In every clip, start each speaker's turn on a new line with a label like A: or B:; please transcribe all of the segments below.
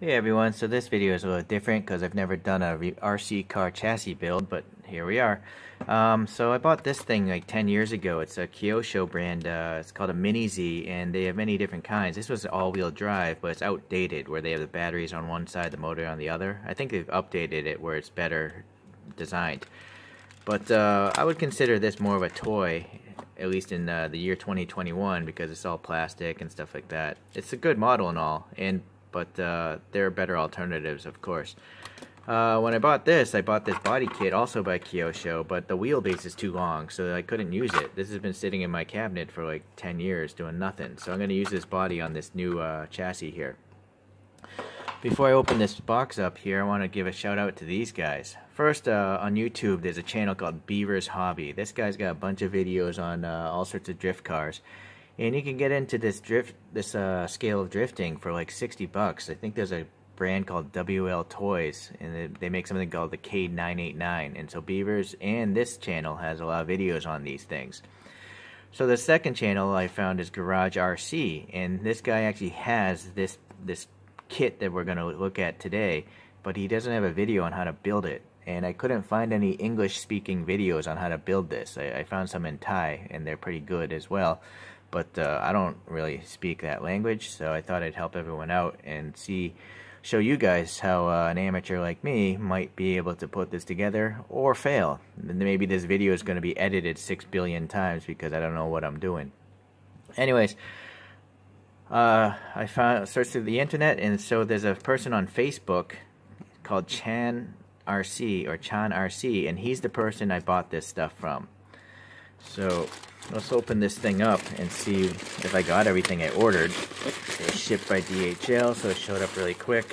A: Hey everyone, so this video is a little different because I've never done a RC car chassis build, but here we are. Um, so I bought this thing like 10 years ago. It's a Kyosho brand, uh, it's called a Mini Z, and they have many different kinds. This was all-wheel drive, but it's outdated, where they have the batteries on one side, the motor on the other. I think they've updated it where it's better designed. But uh, I would consider this more of a toy, at least in uh, the year 2021, because it's all plastic and stuff like that. It's a good model and all, and but uh, there are better alternatives, of course. Uh, when I bought this, I bought this body kit also by Kyosho, but the wheelbase is too long, so I couldn't use it. This has been sitting in my cabinet for like 10 years doing nothing, so I'm going to use this body on this new uh, chassis here. Before I open this box up here, I want to give a shout out to these guys. First, uh, on YouTube, there's a channel called Beaver's Hobby. This guy's got a bunch of videos on uh, all sorts of drift cars and you can get into this drift this uh, scale of drifting for like 60 bucks. I think there's a brand called WL Toys and they make something called the K989 and so Beavers and this channel has a lot of videos on these things. So the second channel I found is Garage RC and this guy actually has this this kit that we're going to look at today but he doesn't have a video on how to build it. And I couldn't find any English speaking videos on how to build this. I, I found some in Thai and they're pretty good as well but uh, I don't really speak that language, so I thought I'd help everyone out and see, show you guys how uh, an amateur like me might be able to put this together or fail. Maybe this video is going to be edited six billion times because I don't know what I'm doing. Anyways, uh, I found searched through the internet, and so there's a person on Facebook called Chan RC or Chan RC, and he's the person I bought this stuff from. So let's open this thing up and see if I got everything I ordered. It was shipped by DHL, so it showed up really quick.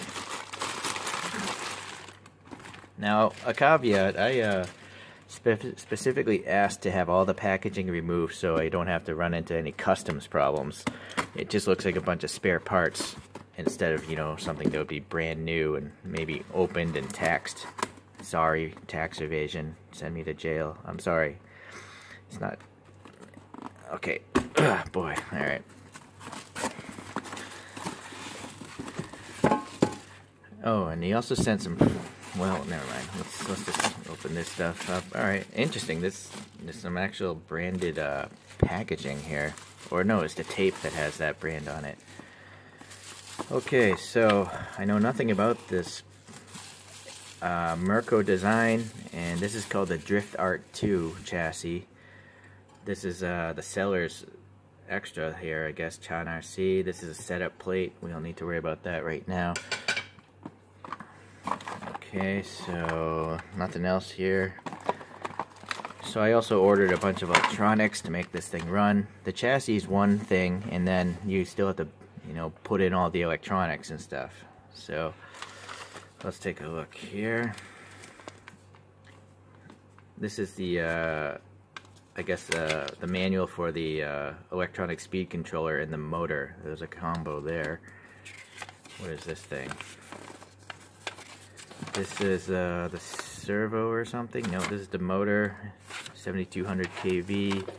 A: Now, a caveat, I uh, spe specifically asked to have all the packaging removed so I don't have to run into any customs problems. It just looks like a bunch of spare parts instead of, you know, something that would be brand new and maybe opened and taxed. Sorry, tax evasion. Send me to jail. I'm sorry. It's not... Okay. Ugh, boy. Alright. Oh, and he also sent some... Well, never mind. Let's, let's just open this stuff up. Alright, interesting. This There's some actual branded uh, packaging here. Or no, it's the tape that has that brand on it. Okay, so I know nothing about this uh, Merco design, and this is called the Drift Art 2 chassis. This is uh, the seller's extra here, I guess, Chan RC. This is a setup plate. We don't need to worry about that right now. Okay, so nothing else here. So I also ordered a bunch of electronics to make this thing run. The chassis is one thing, and then you still have to, you know, put in all the electronics and stuff. So let's take a look here. This is the uh, I guess uh, the manual for the uh, electronic speed controller and the motor. There's a combo there. What is this thing? This is uh, the servo or something. No, this is the motor. 7200 kV.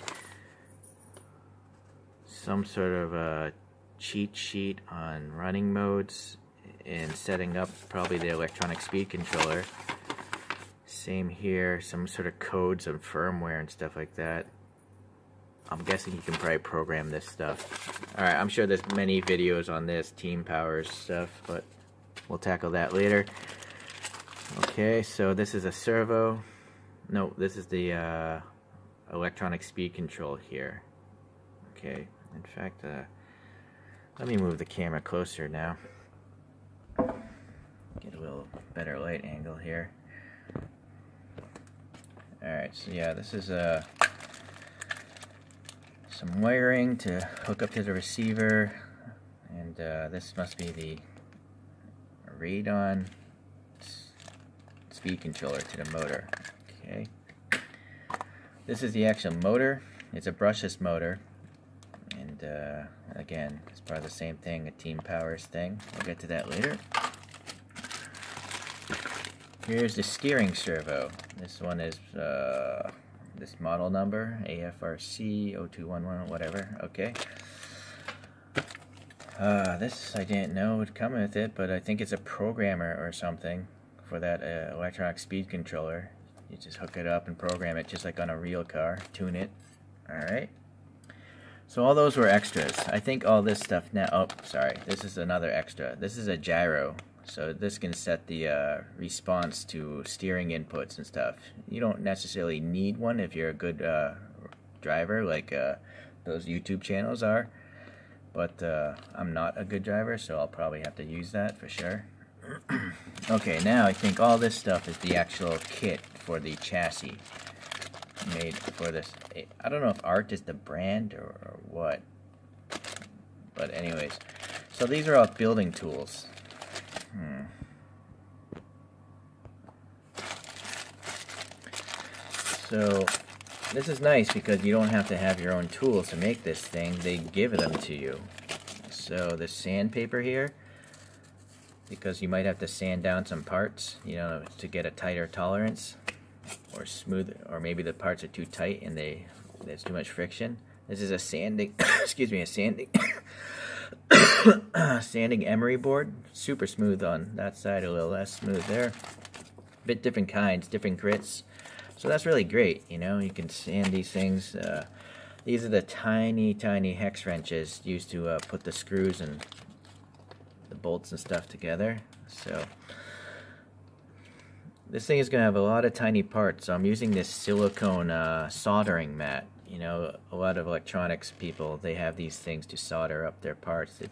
A: Some sort of a cheat sheet on running modes and setting up probably the electronic speed controller. Same here, some sort of codes and firmware and stuff like that. I'm guessing you can probably program this stuff. Alright, I'm sure there's many videos on this, Team Powers stuff, but we'll tackle that later. Okay, so this is a servo. No, this is the uh, electronic speed control here. Okay, in fact, uh, let me move the camera closer now. Get a little better light angle here. Alright, so yeah, this is uh, some wiring to hook up to the receiver, and uh, this must be the radon speed controller to the motor. Okay. This is the actual motor. It's a brushless motor, and uh, again, it's part of the same thing, a Team Powers thing. We'll get to that later. Here's the steering servo. This one is uh, this model number, AFRC 0211, whatever. Okay. Uh, this I didn't know would come with it, but I think it's a programmer or something for that uh, electronic speed controller. You just hook it up and program it just like on a real car, tune it. Alright. So all those were extras. I think all this stuff now, oh, sorry, this is another extra. This is a gyro. So this can set the uh, response to steering inputs and stuff. You don't necessarily need one if you're a good uh, driver like uh, those YouTube channels are. But uh, I'm not a good driver, so I'll probably have to use that for sure. okay, now I think all this stuff is the actual kit for the chassis made for this. I don't know if Art is the brand or, or what. But anyways, so these are all building tools. Hmm. So this is nice because you don't have to have your own tools to make this thing. They give them to you. So the sandpaper here, because you might have to sand down some parts, you know, to get a tighter tolerance or smooth, or maybe the parts are too tight and they there's too much friction. This is a sanding, excuse me, a sanding, sanding emery board. Super smooth on that side, a little less smooth there. Bit different kinds, different grits. So that's really great, you know, you can sand these things. Uh, these are the tiny, tiny hex wrenches used to uh, put the screws and the bolts and stuff together. So this thing is going to have a lot of tiny parts. So I'm using this silicone uh, soldering mat. You know, a lot of electronics people, they have these things to solder up their parts. They,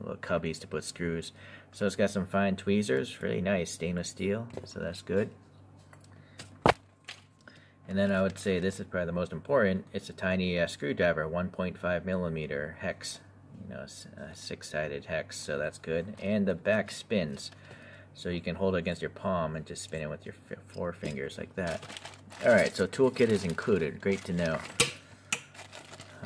A: little cubbies to put screws. So it's got some fine tweezers, really nice stainless steel, so that's good. And then I would say this is probably the most important. It's a tiny uh, screwdriver, 1.5 millimeter hex, you know, a six-sided hex, so that's good. And the back spins, so you can hold it against your palm and just spin it with your four fingers like that. All right, so toolkit is included. Great to know.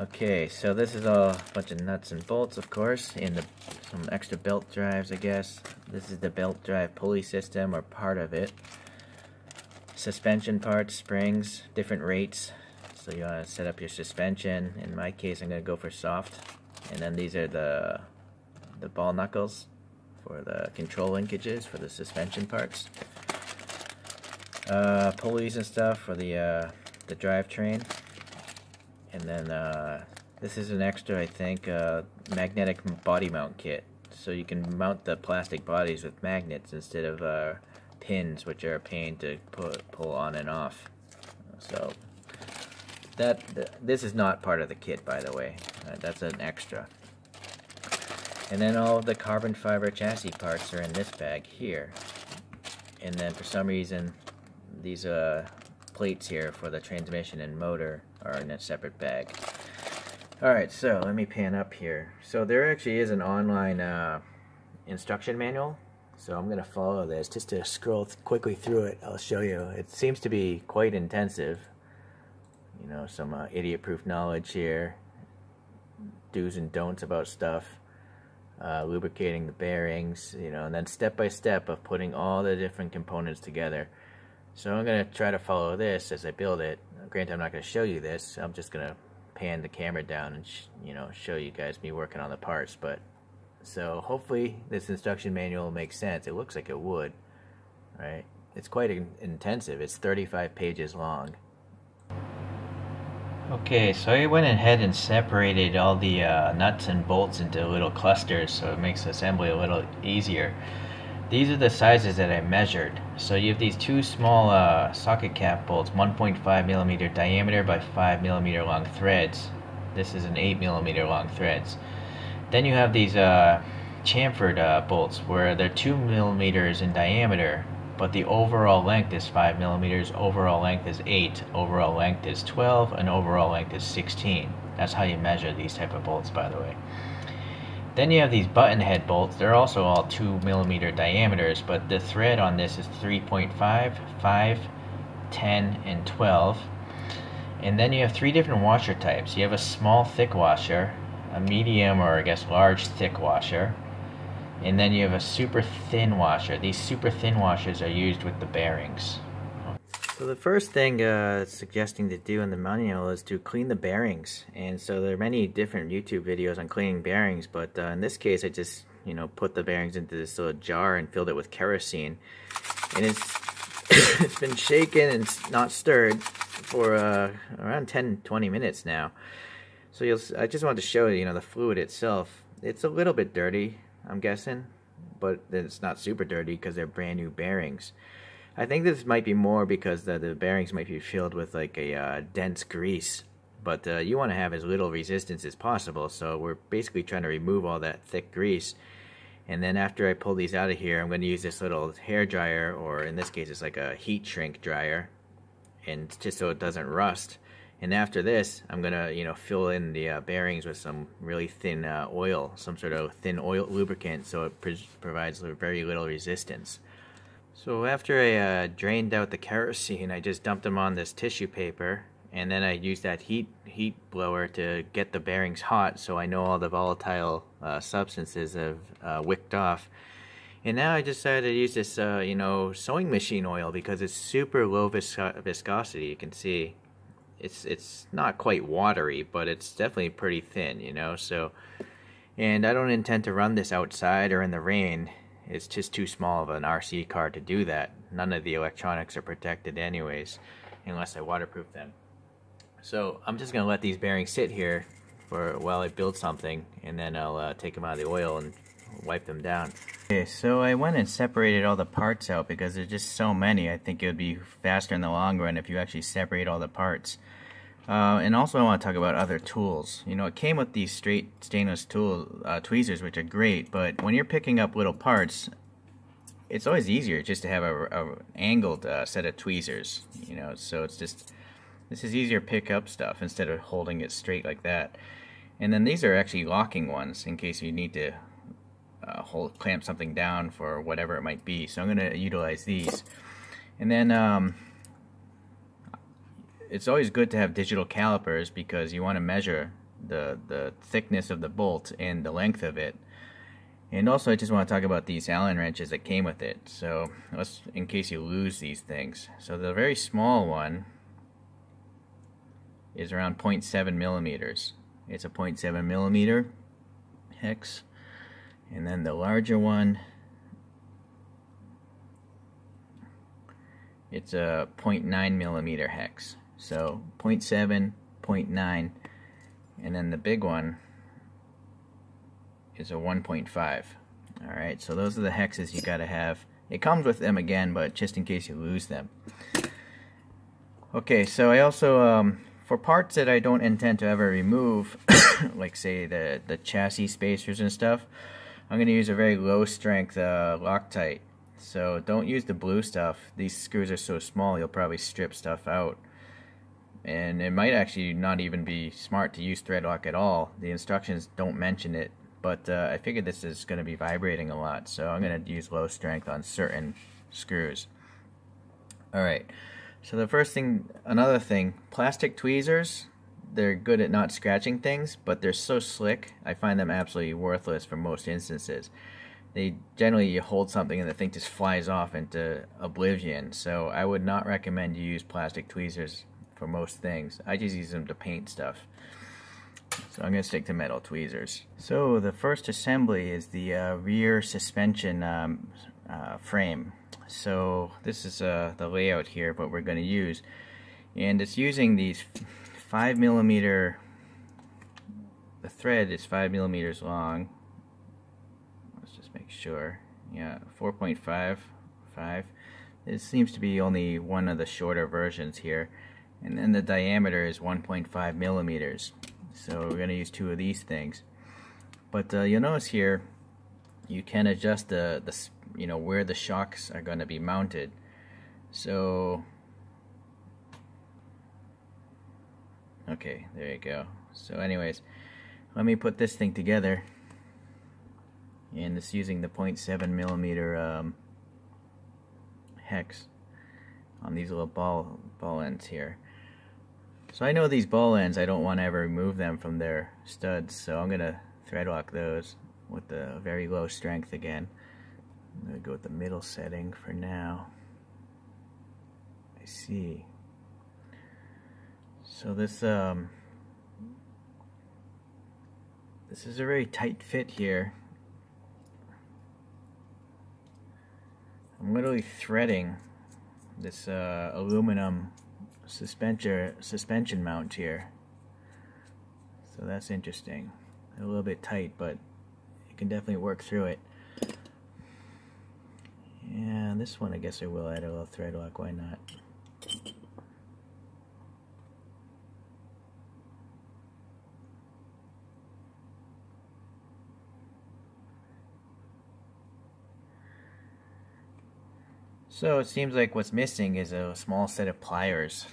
A: Okay, so this is all a bunch of nuts and bolts, of course, and the, some extra belt drives, I guess. This is the belt drive pulley system, or part of it suspension parts, springs, different rates. So you want to set up your suspension. In my case, I'm going to go for soft. And then these are the the ball knuckles for the control linkages for the suspension parts. Uh, pulleys and stuff for the uh, the drivetrain. And then uh, this is an extra, I think, uh, magnetic body mount kit. So you can mount the plastic bodies with magnets instead of uh, pins, which are a pain to put, pull on and off. So that this is not part of the kit, by the way. Uh, that's an extra. And then all the carbon fiber chassis parts are in this bag here. And then for some reason, these uh, plates here for the transmission and motor are in a separate bag. Alright, so let me pan up here. So there actually is an online uh, instruction manual so I'm going to follow this just to scroll th quickly through it. I'll show you. It seems to be quite intensive. You know, some uh, idiot-proof knowledge here. Do's and don'ts about stuff. Uh, lubricating the bearings, you know, and then step by step of putting all the different components together. So I'm going to try to follow this as I build it. Granted, I'm not going to show you this. I'm just going to pan the camera down and, you know, show you guys me working on the parts. But so hopefully this instruction manual makes sense. It looks like it would, right? It's quite intensive. It's 35 pages long. Okay, so I went ahead and separated all the uh, nuts and bolts into little clusters so it makes assembly a little easier. These are the sizes that I measured. So you have these two small uh, socket cap bolts, 1.5 millimeter diameter by 5 millimeter long threads. This is an 8 millimeter long threads. Then you have these uh, chamfered uh, bolts where they're 2 millimeters in diameter, but the overall length is 5 millimeters, overall length is 8, overall length is 12, and overall length is 16. That's how you measure these type of bolts, by the way. Then you have these button head bolts. They're also all 2 millimeter diameters, but the thread on this is 3.5, 5, 10, and 12. And then you have three different washer types. You have a small thick washer, a medium or I guess large thick washer and then you have a super thin washer these super thin washers are used with the bearings So the first thing uh, suggesting to do in the manual is to clean the bearings. And so there are many different YouTube videos on cleaning bearings, but uh, in this case I just, you know, put the bearings into this little jar and filled it with kerosene. And it's, it's been shaken and not stirred for uh, around 10-20 minutes now. So you'll, I just wanted to show you, you know, the fluid itself. It's a little bit dirty, I'm guessing, but it's not super dirty because they're brand new bearings. I think this might be more because the, the bearings might be filled with like a uh, dense grease. But uh, you want to have as little resistance as possible, so we're basically trying to remove all that thick grease. And then after I pull these out of here, I'm going to use this little hair dryer, or in this case it's like a heat shrink dryer, and just so it doesn't rust. And after this, I'm gonna, you know, fill in the uh, bearings with some really thin uh, oil, some sort of thin oil lubricant, so it provides very little resistance. So after I uh, drained out the kerosene, I just dumped them on this tissue paper, and then I used that heat heat blower to get the bearings hot, so I know all the volatile uh, substances have uh, wicked off. And now I decided to use this, uh, you know, sewing machine oil because it's super low viscosity. You can see it's it's not quite watery, but it's definitely pretty thin, you know. So, and I don't intend to run this outside or in the rain. It's just too small of an RC car to do that. None of the electronics are protected anyways, unless I waterproof them. So I'm just gonna let these bearings sit here for while I build something, and then I'll uh, take them out of the oil and wipe them down. Okay, so I went and separated all the parts out because there's just so many. I think it would be faster in the long run if you actually separate all the parts. Uh, and also I want to talk about other tools. You know, it came with these straight stainless tool uh, tweezers, which are great, but when you're picking up little parts, it's always easier just to have a, a angled uh, set of tweezers. You know, so it's just this is easier to pick up stuff instead of holding it straight like that. And then these are actually locking ones in case you need to uh, hold clamp something down for whatever it might be. So I'm going to utilize these. And then um, it's always good to have digital calipers because you want to measure the, the thickness of the bolt and the length of it. And also I just want to talk about these Allen wrenches that came with it. So let's in case you lose these things. So the very small one is around 0.7 millimeters. It's a 0.7 millimeter hex and then the larger one it's a 0.9 millimeter hex so 0.7 0.9 and then the big one is a 1.5 alright so those are the hexes you gotta have it comes with them again but just in case you lose them okay so I also um, for parts that I don't intend to ever remove like say the the chassis spacers and stuff I'm going to use a very low strength uh, Loctite. So don't use the blue stuff. These screws are so small you'll probably strip stuff out. And it might actually not even be smart to use thread lock at all. The instructions don't mention it. But uh, I figured this is going to be vibrating a lot. So I'm going to use low strength on certain screws. Alright. So the first thing, another thing, plastic tweezers they're good at not scratching things, but they're so slick, I find them absolutely worthless for most instances. They generally you hold something and the thing just flies off into oblivion. So I would not recommend you use plastic tweezers for most things. I just use them to paint stuff. So I'm going to stick to metal tweezers. So the first assembly is the uh, rear suspension um, uh, frame. So this is uh, the layout here, what we're going to use. And it's using these 5 millimeter the thread is 5 millimeters long let's just make sure yeah 4.5 5 it seems to be only one of the shorter versions here and then the diameter is 1.5 millimeters so we're going to use two of these things but uh, you'll notice here you can adjust the, the you know where the shocks are going to be mounted so Okay, there you go. So anyways, let me put this thing together. And this using the 0.7 millimeter um, hex on these little ball ball ends here. So I know these ball ends, I don't want to ever remove them from their studs, so I'm going to thread lock those with the very low strength again. I'm going to go with the middle setting for now. I see. So this um this is a very tight fit here. I'm literally threading this uh, aluminum suspension suspension mount here. So that's interesting. A little bit tight, but you can definitely work through it. And this one I guess I will add a little thread lock, why not? So it seems like what's missing is a small set of pliers.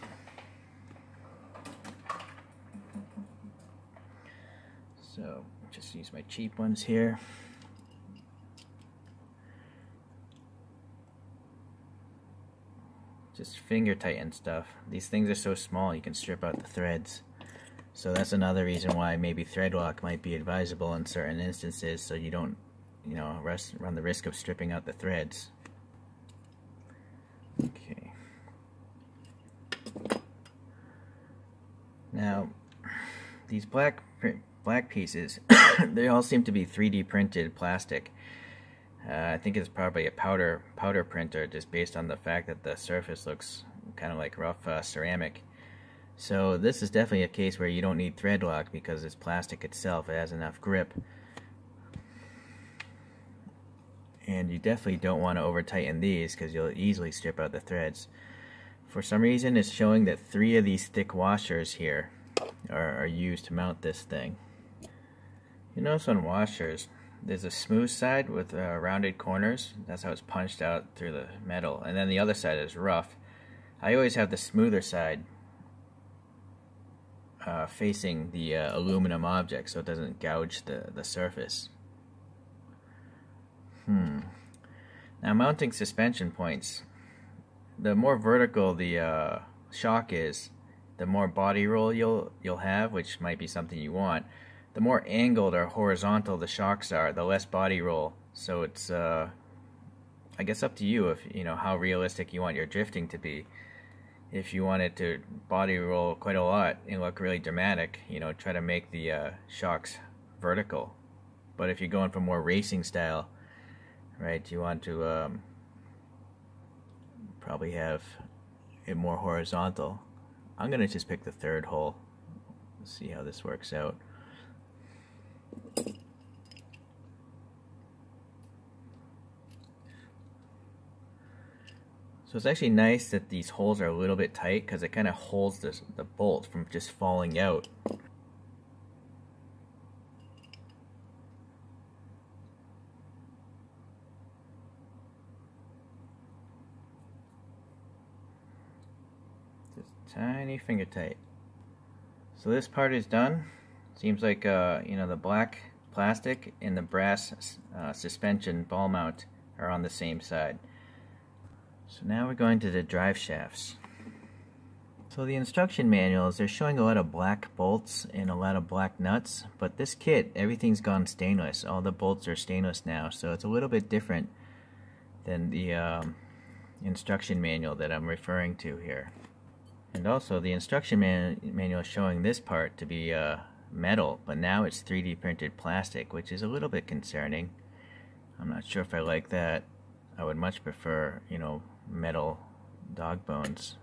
A: So just use my cheap ones here. Just finger tighten stuff. These things are so small you can strip out the threads. So that's another reason why maybe thread lock might be advisable in certain instances so you don't, you know, run the risk of stripping out the threads. Okay. Now, these black black pieces, they all seem to be 3D printed plastic. Uh, I think it's probably a powder powder printer just based on the fact that the surface looks kind of like rough uh, ceramic. So this is definitely a case where you don't need thread lock because it's plastic itself. It has enough grip. And you definitely don't want to over tighten these because you'll easily strip out the threads. For some reason it's showing that three of these thick washers here are, are used to mount this thing. You notice on washers there's a smooth side with uh, rounded corners. That's how it's punched out through the metal. And then the other side is rough. I always have the smoother side uh, facing the uh, aluminum object so it doesn't gouge the, the surface Hmm. Now mounting suspension points. The more vertical the uh, shock is, the more body roll you'll you'll have, which might be something you want. The more angled or horizontal the shocks are, the less body roll. So it's uh, I guess up to you if you know how realistic you want your drifting to be. If you want it to body roll quite a lot and look really dramatic, you know, try to make the uh, shocks vertical. But if you're going for more racing style, right? You want to um, probably have it more horizontal. I'm going to just pick the third hole. see how this works out. So it's actually nice that these holes are a little bit tight because it kind of holds this, the bolt from just falling out. Tiny finger tight. So this part is done. Seems like uh, you know the black plastic and the brass uh, suspension ball mount are on the same side. So now we're going to the drive shafts. So the instruction manuals, they're showing a lot of black bolts and a lot of black nuts, but this kit, everything's gone stainless. All the bolts are stainless now, so it's a little bit different than the um, instruction manual that I'm referring to here. And also the instruction man manual is showing this part to be uh, metal, but now it's 3D printed plastic, which is a little bit concerning. I'm not sure if I like that. I would much prefer, you know, metal dog bones.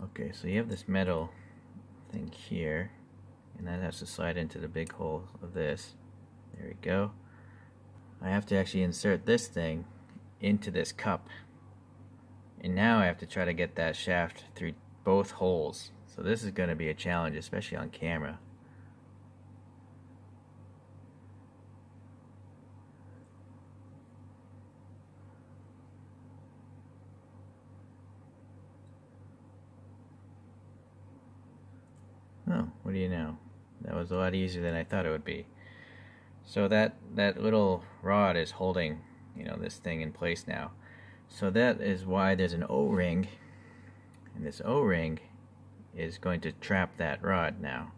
A: Okay, so you have this metal thing here, and that has to slide into the big hole of this. There we go. I have to actually insert this thing into this cup and now I have to try to get that shaft through both holes. So this is going to be a challenge, especially on camera. Oh, what do you know? That was a lot easier than I thought it would be. So that, that little rod is holding, you know, this thing in place now. So that is why there's an O-ring, and this O-ring is going to trap that rod now.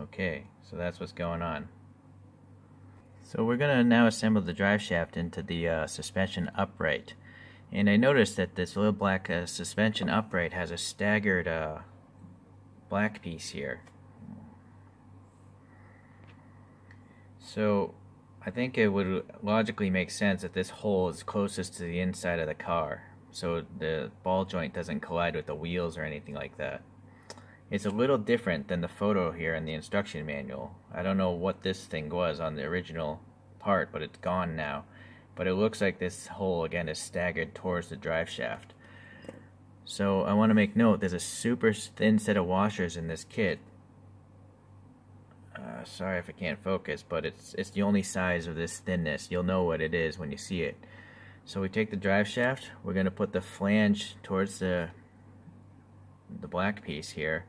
A: Okay, so that's what's going on. So we're going to now assemble the drive shaft into the uh, suspension upright. And I noticed that this little black uh, suspension upright has a staggered uh, black piece here. So I think it would logically make sense that this hole is closest to the inside of the car so the ball joint doesn't collide with the wheels or anything like that. It's a little different than the photo here in the instruction manual. I don't know what this thing was on the original part, but it's gone now. But it looks like this hole again is staggered towards the drive shaft. So I want to make note, there's a super thin set of washers in this kit. Uh, sorry if I can't focus, but it's it's the only size of this thinness. You'll know what it is when you see it. So we take the drive shaft, we're going to put the flange towards the the black piece here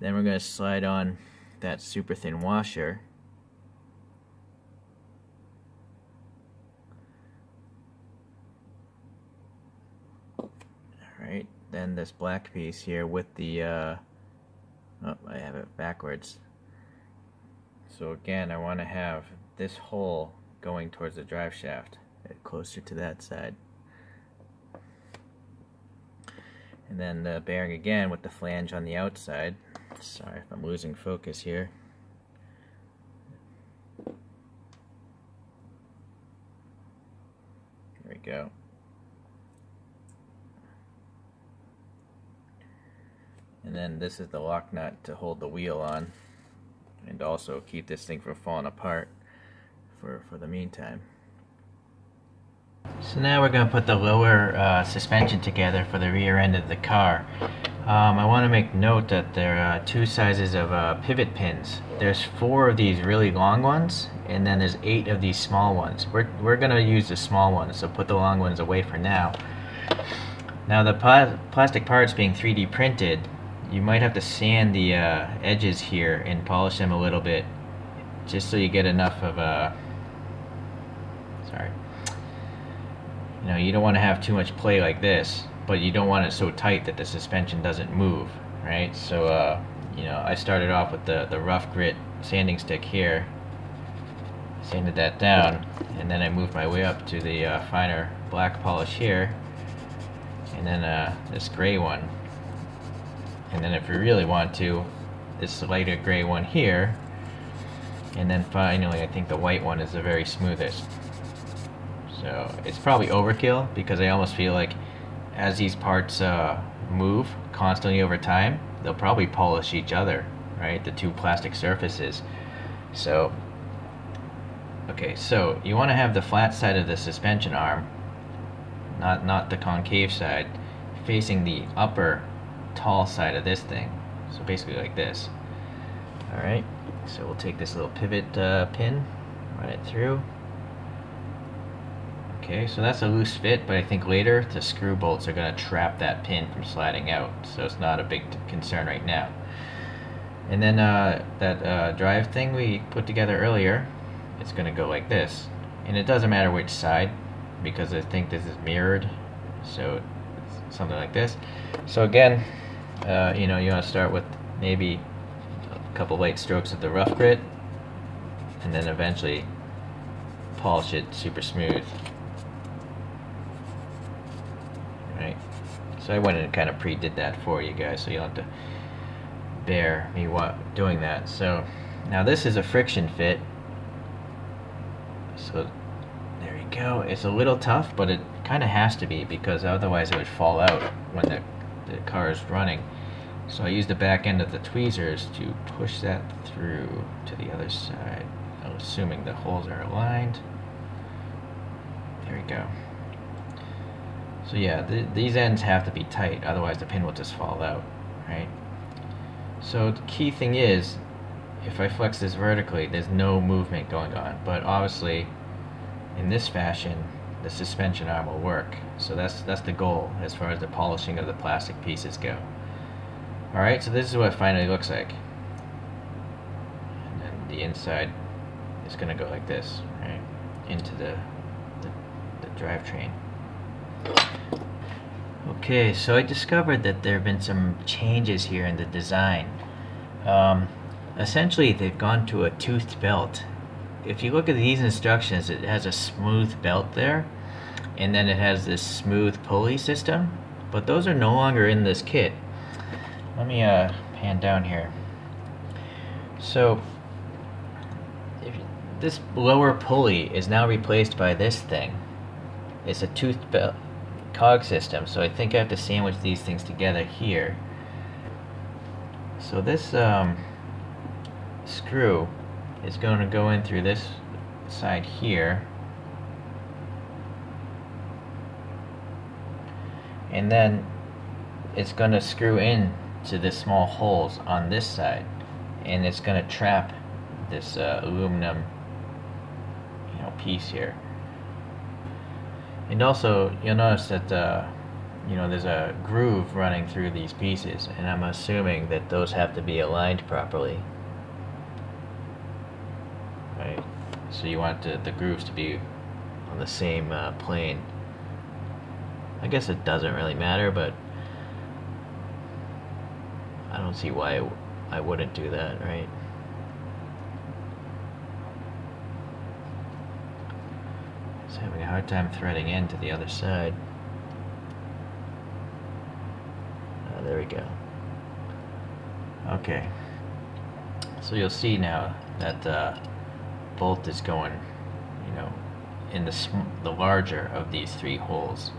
A: then we're going to slide on that super thin washer. Alright, then this black piece here with the, uh, oh, I have it backwards. So again, I want to have this hole going towards the drive shaft, uh, closer to that side. And then the bearing again with the flange on the outside. Sorry if I'm losing focus here. There we go. And then this is the lock nut to hold the wheel on and also keep this thing from falling apart for, for the meantime. So now we're going to put the lower uh, suspension together for the rear end of the car. Um, I want to make note that there are two sizes of uh, pivot pins. There's four of these really long ones, and then there's eight of these small ones. We're, we're going to use the small ones, so put the long ones away for now. Now the pl plastic parts being 3D printed, you might have to sand the uh, edges here and polish them a little bit, just so you get enough of a... Sorry. You know, you don't want to have too much play like this but you don't want it so tight that the suspension doesn't move, right? So, uh, you know, I started off with the, the rough grit sanding stick here, sanded that down, and then I moved my way up to the uh, finer black polish here, and then uh, this gray one. And then if you really want to, this lighter gray one here, and then finally I think the white one is the very smoothest. So it's probably overkill because I almost feel like as these parts uh, move constantly over time, they'll probably polish each other, right? The two plastic surfaces. So, okay, so you want to have the flat side of the suspension arm, not, not the concave side, facing the upper tall side of this thing. So basically like this. Alright, so we'll take this little pivot uh, pin, run it through. Okay, so that's a loose fit, but I think later the screw bolts are going to trap that pin from sliding out, so it's not a big concern right now. And then uh, that uh, drive thing we put together earlier, it's going to go like this. And it doesn't matter which side, because I think this is mirrored, so something like this. So again, uh, you know, you want to start with maybe a couple light strokes of the rough grit, and then eventually polish it super smooth. right? So I went and kind of pre-did that for you guys, so you'll have to bear me doing that. So now this is a friction fit. So there you go. It's a little tough, but it kind of has to be because otherwise it would fall out when the, the car is running. So I use the back end of the tweezers to push that through to the other side. assuming the holes are aligned. There we go. So yeah, th these ends have to be tight, otherwise the pin will just fall out, right? So the key thing is, if I flex this vertically, there's no movement going on. But obviously, in this fashion, the suspension arm will work. So that's that's the goal as far as the polishing of the plastic pieces go. Alright, so this is what it finally looks like. And then the inside is going to go like this, right? Into the, the, the drivetrain. Okay, so I discovered that there have been some changes here in the design. Um, essentially, they've gone to a toothed belt if you look at these instructions, it has a smooth belt there, and then it has this smooth pulley system, but those are no longer in this kit. Let me uh, pan down here. So, you, this lower pulley is now replaced by this thing. It's a tooth belt cog system, so I think I have to sandwich these things together here. So this um, screw is going to go in through this side here. And then it's going to screw in to the small holes on this side. And it's going to trap this uh, aluminum you know piece here. And also you'll notice that uh, you know there's a groove running through these pieces. And I'm assuming that those have to be aligned properly right? So you want the, the grooves to be on the same uh, plane. I guess it doesn't really matter but I don't see why I wouldn't do that right? Just having a hard time threading into the other side. Uh, there we go. Okay. So you'll see now that uh, bolt is going, you know, in the, the larger of these three holes.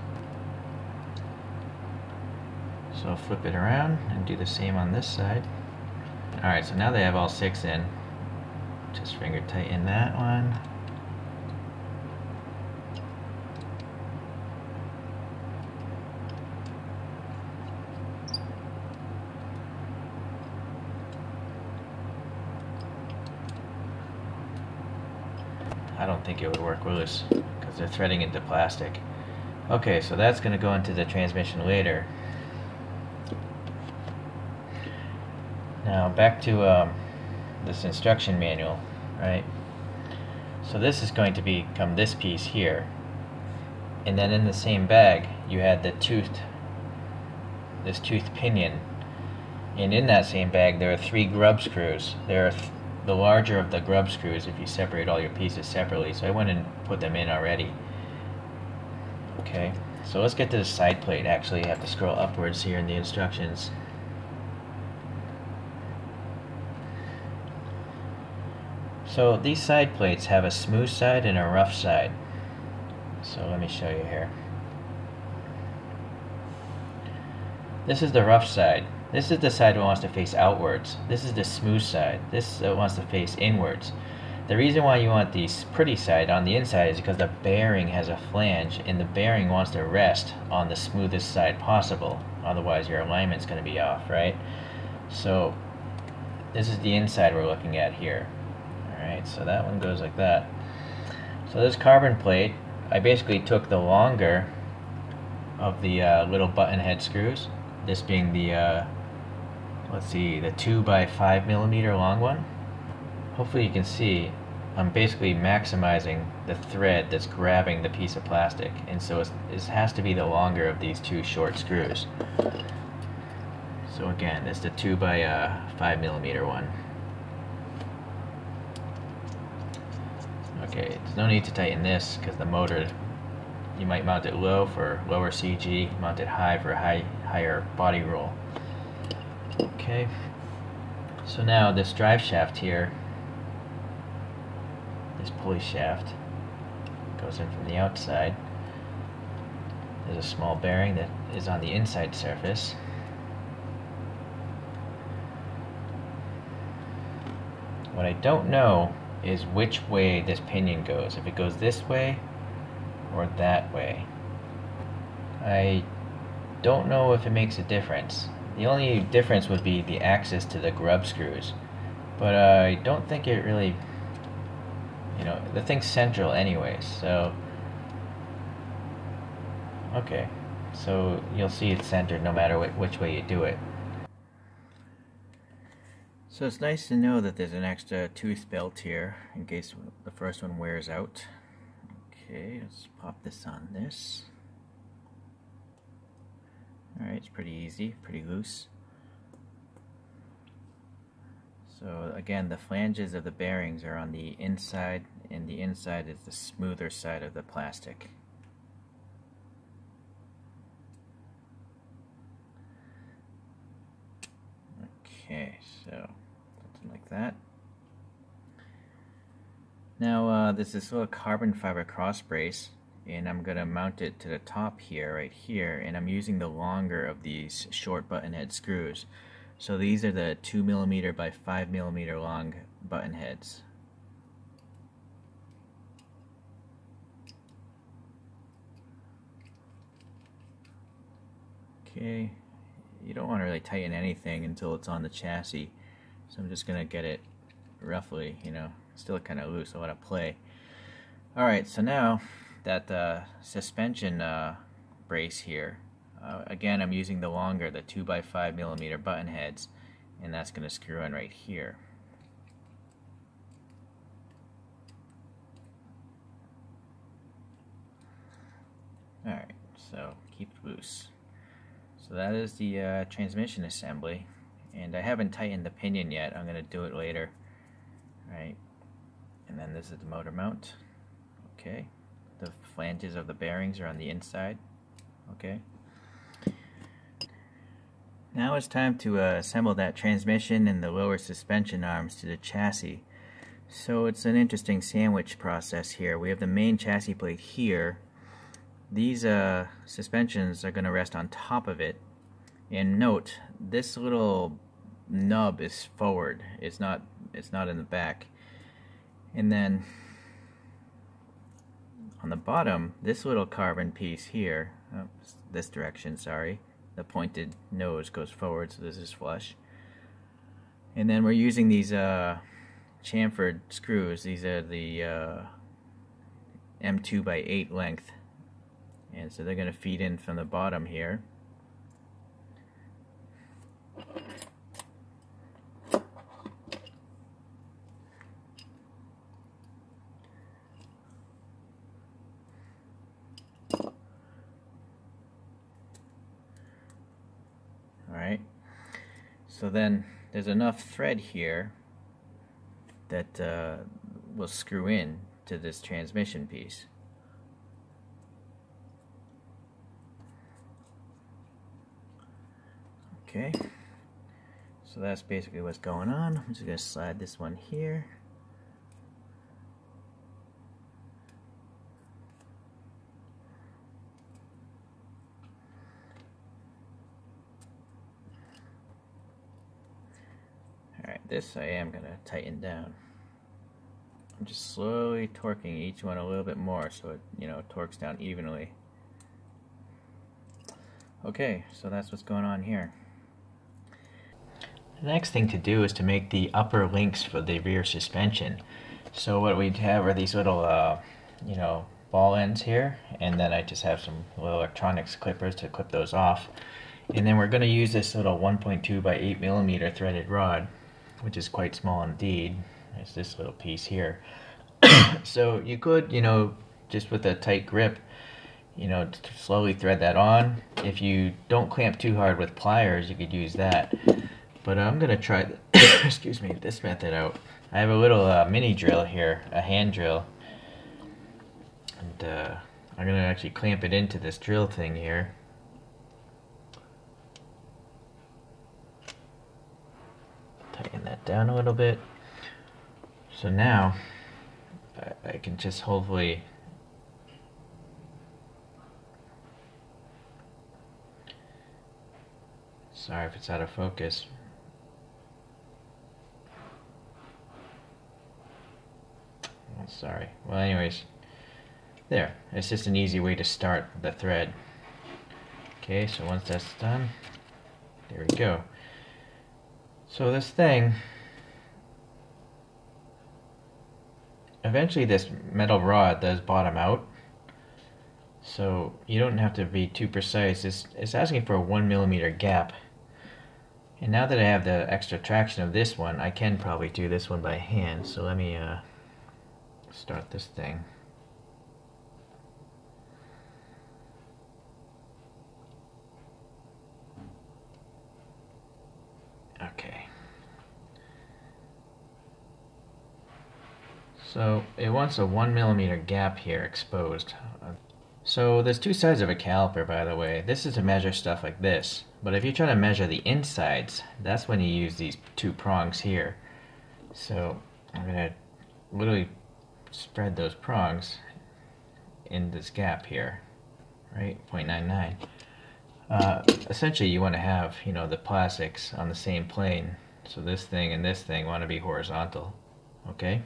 A: So I'll flip it around and do the same on this side. Alright, so now they have all six in. Just finger tighten that one. I don't think it would work loose because they're threading into plastic. Okay, so that's going to go into the transmission later. Now back to um, this instruction manual, right? So this is going to become this piece here. And then in the same bag, you had the tooth, this tooth pinion. And in that same bag, there are three grub screws. There are the larger of the grub screws if you separate all your pieces separately. So I went and put them in already. Okay, so let's get to the side plate. Actually, you have to scroll upwards here in the instructions. So these side plates have a smooth side and a rough side. So let me show you here. This is the rough side. This is the side that wants to face outwards. This is the smooth side. This uh, wants to face inwards. The reason why you want the pretty side on the inside is because the bearing has a flange and the bearing wants to rest on the smoothest side possible. Otherwise your alignment's going to be off, right? So this is the inside we're looking at here. Alright, so that one goes like that. So this carbon plate, I basically took the longer of the uh, little button head screws, this being the uh, let's see, the 2 by 5 millimeter long one. Hopefully you can see I'm basically maximizing the thread that's grabbing the piece of plastic and so it has to be the longer of these two short screws. So again, it's the 2 by uh, 5 millimeter one. Okay, there's no need to tighten this because the motor, you might mount it low for lower CG, mount it high for high, higher body roll. Okay, so now this drive shaft here, this pulley shaft, goes in from the outside. There's a small bearing that is on the inside surface. What I don't know is which way this pinion goes, if it goes this way or that way. I don't know if it makes a difference. The only difference would be the access to the grub screws. But uh, I don't think it really, you know, the thing's central anyways, so... Okay, so you'll see it's centered no matter wh which way you do it. So it's nice to know that there's an extra tooth belt here in case the first one wears out. Okay, let's pop this on this. Alright, it's pretty easy, pretty loose. So again, the flanges of the bearings are on the inside and the inside is the smoother side of the plastic. Okay, so something like that. Now uh, there's this little carbon fiber cross brace and I'm going to mount it to the top here, right here, and I'm using the longer of these short button head screws. So these are the 2 millimeter by 5 millimeter long button heads. Okay, you don't want to really tighten anything until it's on the chassis. So I'm just going to get it roughly, you know, still kind of loose, I want to play. Alright, so now that uh, suspension uh, brace here, uh, again I'm using the longer, the 2 by 5 millimeter button heads, and that's going to screw in right here. Alright, so keep it loose. So that is the uh, transmission assembly, and I haven't tightened the pinion yet, I'm going to do it later. Right, and then this is the motor mount. Okay, the flanges of the bearings are on the inside. Okay. Now it's time to uh, assemble that transmission and the lower suspension arms to the chassis. So it's an interesting sandwich process here. We have the main chassis plate here. These uh, suspensions are going to rest on top of it. And note, this little nub is forward. It's not. It's not in the back. And then on the bottom, this little carbon piece here, oh, this direction, sorry, the pointed nose goes forward, so this is flush. And then we're using these uh, chamfered screws. These are the uh, M2 by 8 length. And so they're going to feed in from the bottom here. Alright, so then there's enough thread here that uh, will screw in to this transmission piece. Okay, so that's basically what's going on. I'm just going to slide this one here. Alright, this I am going to tighten down. I'm just slowly torquing each one a little bit more so it, you know, torques down evenly. Okay, so that's what's going on here. The next thing to do is to make the upper links for the rear suspension. So what we have are these little, uh, you know, ball ends here, and then I just have some little electronics clippers to clip those off. And then we're going to use this little 1.2 by 8 millimeter threaded rod which is quite small indeed. It's this little piece here. so you could, you know, just with a tight grip, you know, slowly thread that on. If you don't clamp too hard with pliers, you could use that. But I'm going to try, excuse me, this method out. I have a little uh, mini drill here, a hand drill. And uh, I'm going to actually clamp it into this drill thing here. Tighten that down a little bit. So now I, I can just hopefully Sorry if it's out of focus. Oh, sorry. Well, anyways, there. It's just an easy way to start the thread. Okay, so once that's done, there we go. So this thing, eventually this metal rod does bottom out. So you don't have to be too precise. It's, it's asking for a one millimeter gap. And now that I have the extra traction of this one, I can probably do this one by hand. So let me uh, start this thing. Okay. So it wants a one millimeter gap here exposed. So there's two sides of a caliper by the way. This is to measure stuff like this. But if you're trying to measure the insides, that's when you use these two prongs here. So I'm going to literally spread those prongs in this gap here, right? 0.99. Uh, essentially you want to have, you know, the plastics on the same plane. So this thing and this thing want to be horizontal, okay?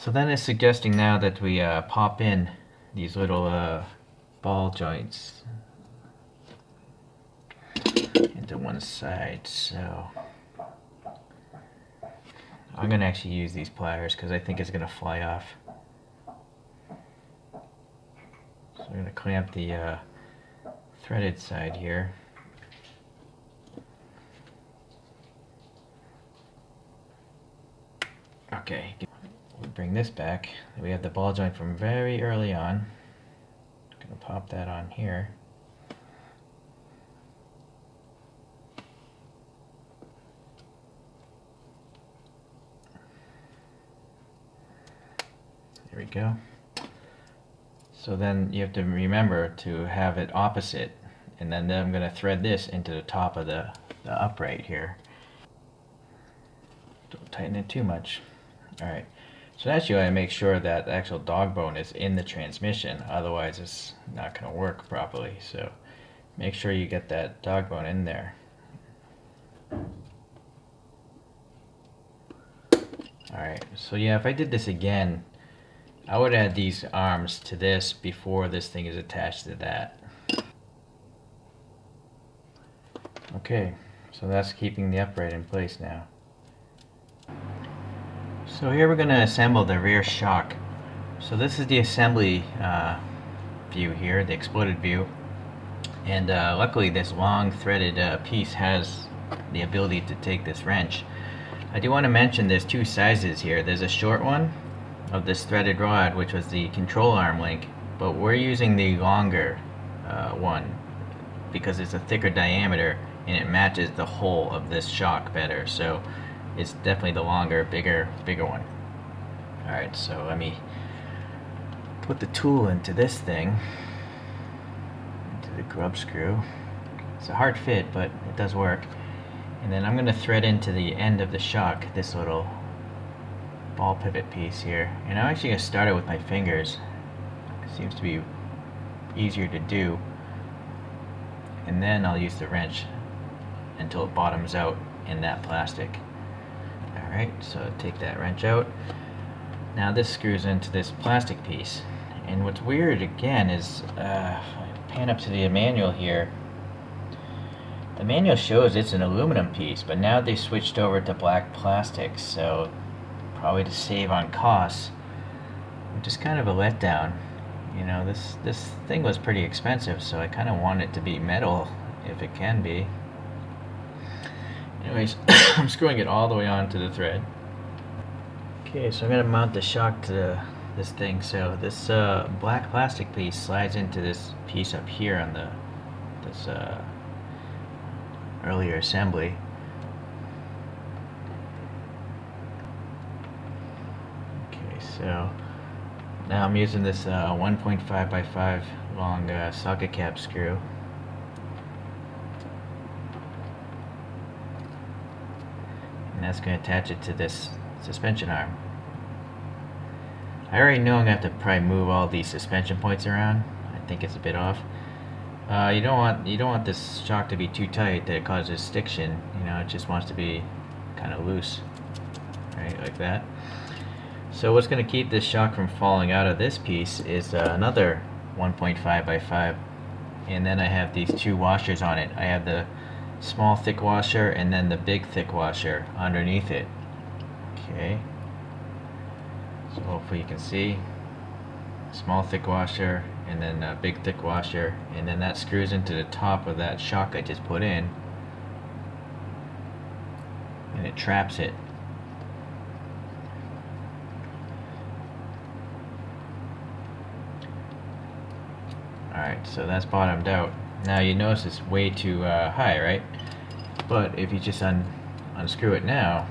A: So then it's suggesting now that we uh, pop in these little uh, ball joints into one side. So I'm going to actually use these pliers because I think it's going to fly off. So I'm going to clamp the uh, threaded side here. Okay, bring this back. We have the ball joint from very early on. I'm Gonna pop that on here. There we go. So then you have to remember to have it opposite and then, then I'm going to thread this into the top of the, the upright here. Don't tighten it too much. Alright, so that's you want to make sure that the actual dog bone is in the transmission, otherwise it's not going to work properly. So make sure you get that dog bone in there. Alright, so yeah, if I did this again, I would add these arms to this before this thing is attached to that. Okay, so that's keeping the upright in place now. So here we're going to assemble the rear shock. So this is the assembly uh, view here, the exploded view. And uh, luckily this long threaded uh, piece has the ability to take this wrench. I do want to mention there's two sizes here. There's a short one of this threaded rod, which was the control arm link, but we're using the longer uh, one because it's a thicker diameter and it matches the hole of this shock better. So it's definitely the longer, bigger, bigger one. Alright, so let me put the tool into this thing, into the grub screw. It's a hard fit, but it does work. And then I'm going to thread into the end of the shock this little ball pivot piece here. And I'm actually going to start it with my fingers. It seems to be easier to do. And then I'll use the wrench until it bottoms out in that plastic. Alright, so take that wrench out. Now this screws into this plastic piece. And what's weird again is, uh, pan up to the manual here, the manual shows it's an aluminum piece, but now they switched over to black plastic, so probably to save on costs, which is kind of a letdown. You know, this, this thing was pretty expensive, so I kind of want it to be metal, if it can be. Anyways, I'm screwing it all the way onto the thread. Okay, so I'm going to mount the shock to the, this thing. So this uh, black plastic piece slides into this piece up here on the this uh, earlier assembly. Okay, so now I'm using this uh, 1.5 by 5 long uh, socket cap screw. And that's going to attach it to this suspension arm. I already know I'm going to have to probably move all these suspension points around. I think it's a bit off. Uh, you don't want you don't want this shock to be too tight that it causes stiction. You know, it just wants to be kind of loose, right, like that. So what's going to keep this shock from falling out of this piece is uh, another 1.5 by 5, and then I have these two washers on it. I have the small thick washer and then the big thick washer underneath it. Okay. So hopefully you can see. Small thick washer and then a big thick washer and then that screws into the top of that shock I just put in. And it traps it. Alright so that's bottomed out now you notice it's way too uh, high, right? But if you just un unscrew it now,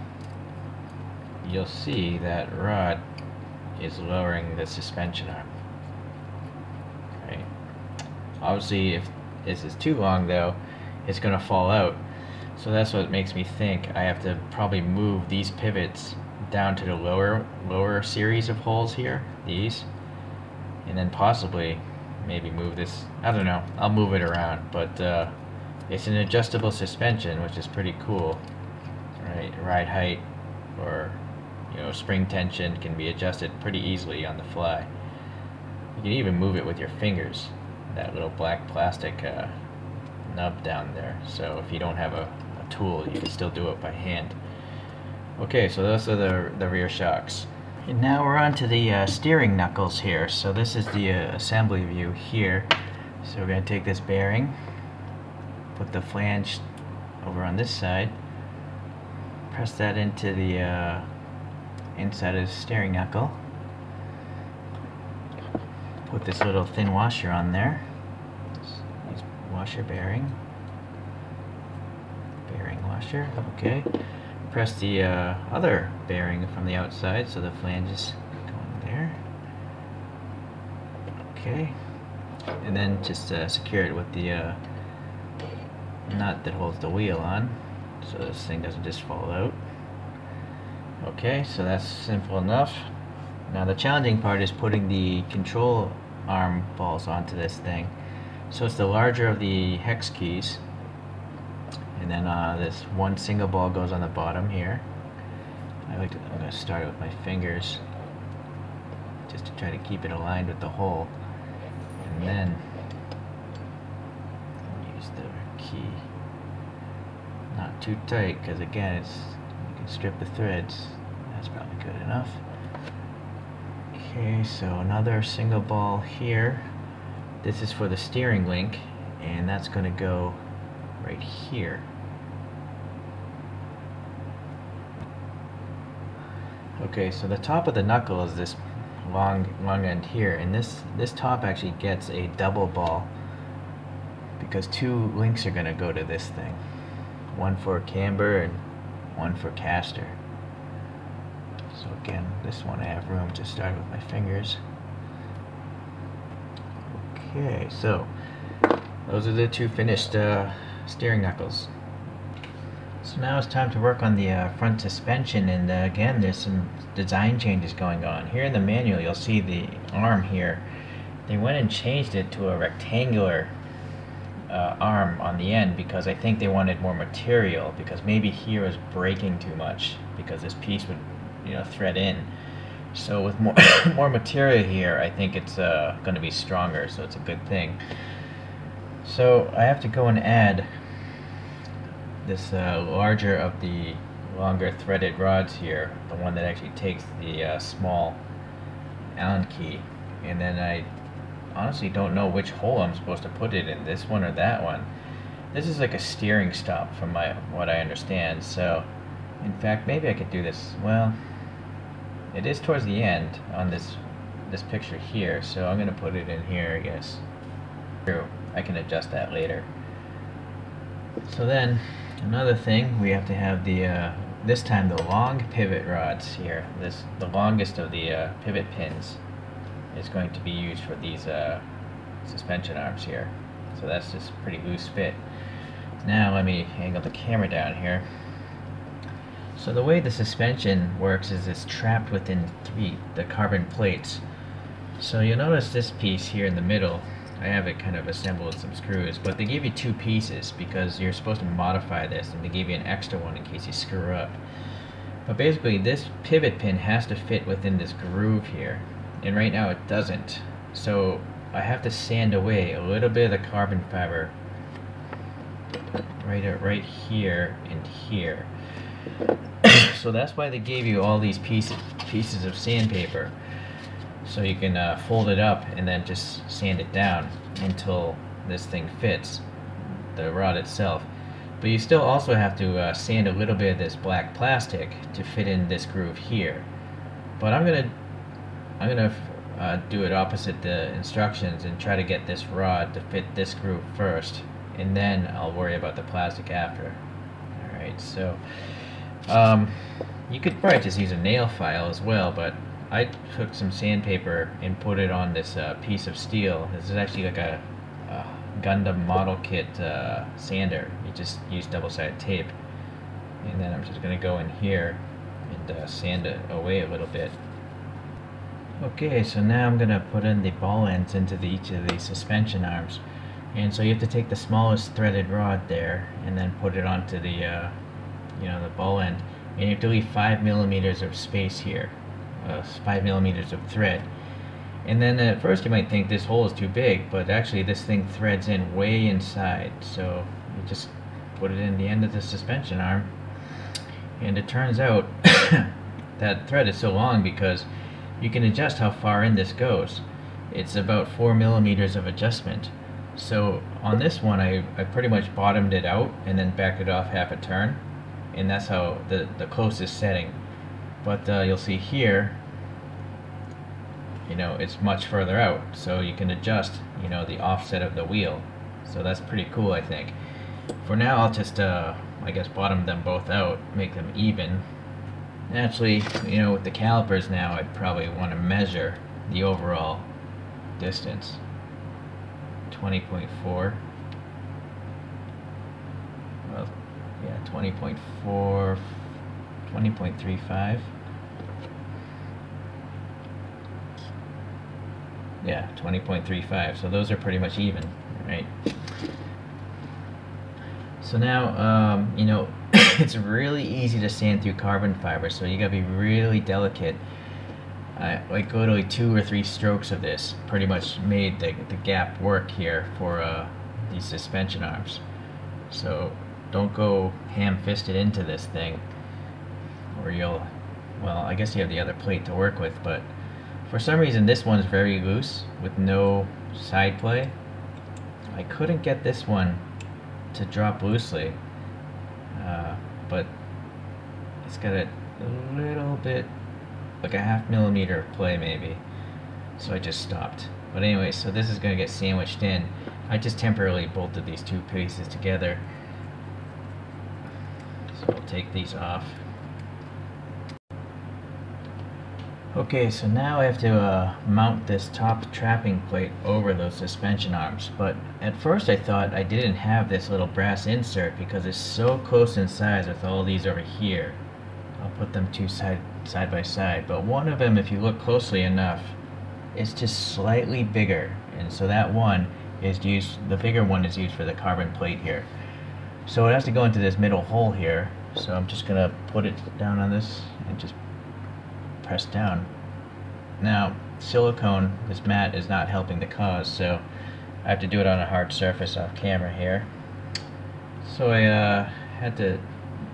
A: you'll see that rod is lowering the suspension arm. Right. Obviously, if this is too long though, it's going to fall out. So that's what makes me think I have to probably move these pivots down to the lower lower series of holes here, these, and then possibly maybe move this. I don't know. I'll move it around, but uh, it's an adjustable suspension, which is pretty cool. Right, ride height or you know spring tension can be adjusted pretty easily on the fly. You can even move it with your fingers. That little black plastic uh, nub down there. So if you don't have a, a tool, you can still do it by hand. Okay, so those are the, the rear shocks. And now we're on to the uh, steering knuckles here. So this is the uh, assembly view here. So we're going to take this bearing, put the flange over on this side, press that into the uh, inside of the steering knuckle, put this little thin washer on there, washer bearing, bearing washer, okay press the uh, other bearing from the outside so the flange is going there. Okay. And then just uh, secure it with the uh, nut that holds the wheel on so this thing doesn't just fall out. Okay, so that's simple enough. Now the challenging part is putting the control arm balls onto this thing. So it's the larger of the hex keys and then uh, this one single ball goes on the bottom here. I like to, I'm going to start it with my fingers just to try to keep it aligned with the hole. And then use the key. Not too tight because again it's you can strip the threads. That's probably good enough. Okay so another single ball here. This is for the steering link and that's going to go right here. Okay, so the top of the knuckle is this long long end here, and this this top actually gets a double ball because two links are going to go to this thing. One for camber and one for caster. So again, this one I have room to start with my fingers. Okay, so those are the two finished uh, steering knuckles. So now it's time to work on the uh, front suspension and uh, again there's some design changes going on. Here in the manual you'll see the arm here. They went and changed it to a rectangular uh, arm on the end because I think they wanted more material because maybe here was breaking too much because this piece would you know thread in. So with more more material here I think it's uh, going to be stronger so it's a good thing. So I have to go and add this uh, larger of the longer threaded rods here, the one that actually takes the uh, small Allen key, and then I honestly don't know which hole I'm supposed to put it in, this one or that one. This is like a steering stop from my what I understand, so in fact maybe I could do this, well, it is towards the end on this this picture here, so I'm going to put it in here I guess. I can adjust that later. So then, another thing, we have to have the, uh, this time the long pivot rods here. This The longest of the uh, pivot pins is going to be used for these uh, suspension arms here. So that's just pretty loose fit. Now let me angle the camera down here. So the way the suspension works is it's trapped within three, the carbon plates. So you'll notice this piece here in the middle I have it kind of assembled with some screws, but they give you two pieces because you're supposed to modify this and they give you an extra one in case you screw up. But basically this pivot pin has to fit within this groove here, and right now it doesn't. So I have to sand away a little bit of the carbon fiber right, uh, right here and here. so that's why they gave you all these pieces, pieces of sandpaper so you can uh, fold it up and then just sand it down until this thing fits the rod itself. But you still also have to uh, sand a little bit of this black plastic to fit in this groove here. But I'm gonna I'm gonna uh, do it opposite the instructions and try to get this rod to fit this groove first and then I'll worry about the plastic after. Alright so um, you could probably just use a nail file as well but I took some sandpaper and put it on this uh, piece of steel. This is actually like a, a Gundam model kit uh, sander. You just use double-sided tape. And then I'm just going to go in here and uh, sand it away a little bit. Okay, so now I'm going to put in the ball ends into the, each of the suspension arms. And so you have to take the smallest threaded rod there and then put it onto the, uh, you know, the ball end. And you have to leave 5 millimeters of space here, uh, 5 millimeters of thread. And then at first you might think this hole is too big, but actually this thing threads in way inside. So you just put it in the end of the suspension arm. And it turns out that thread is so long because you can adjust how far in this goes. It's about 4 millimeters of adjustment. So on this one, I, I pretty much bottomed it out and then backed it off half a turn. And that's how the, the closest setting. But uh, you'll see here, you know, it's much further out. So you can adjust, you know, the offset of the wheel. So that's pretty cool, I think. For now, I'll just, uh, I guess, bottom them both out, make them even. Actually, you know, with the calipers now, I'd probably want to measure the overall distance. 20.4 well yeah 20.4 20.35 yeah 20.35 so those are pretty much even right so now um, you know it's really easy to sand through carbon fiber so you gotta be really delicate I like literally two or three strokes of this pretty much made the, the gap work here for uh, these suspension arms. So don't go ham-fisted into this thing or you'll, well I guess you have the other plate to work with but for some reason this one's very loose with no side play. I couldn't get this one to drop loosely uh, but it's got a little bit like a half millimeter of play maybe. So I just stopped. But anyway, so this is going to get sandwiched in. I just temporarily bolted these two pieces together. So I'll take these off. Okay, so now I have to uh, mount this top trapping plate over those suspension arms. But at first I thought I didn't have this little brass insert because it's so close in size with all these over here. I'll put them two side, side by side. But one of them, if you look closely enough, is just slightly bigger. And so that one is used, the bigger one is used for the carbon plate here. So it has to go into this middle hole here. So I'm just going to put it down on this and just press down. Now, silicone, this mat is not helping the cause, so I have to do it on a hard surface off camera here. So I uh, had to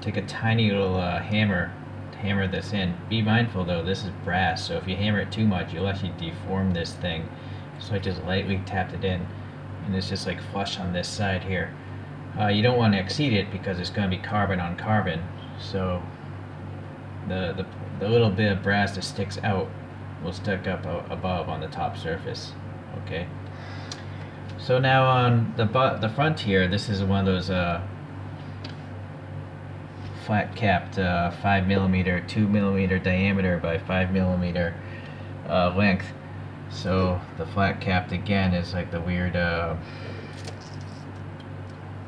A: take a tiny little uh, hammer to hammer this in. Be mindful though, this is brass, so if you hammer it too much, you'll actually deform this thing. So I just lightly tapped it in, and it's just like flush on this side here. Uh, you don't want to exceed it because it's going to be carbon on carbon, so the, the, the little bit of brass that sticks out will stick up above on the top surface. Okay. So now on the but the front here, this is one of those uh, flat capped uh, 5 millimeter, 2 millimeter diameter by 5 millimeter uh, length. So the flat capped again is like the weird uh,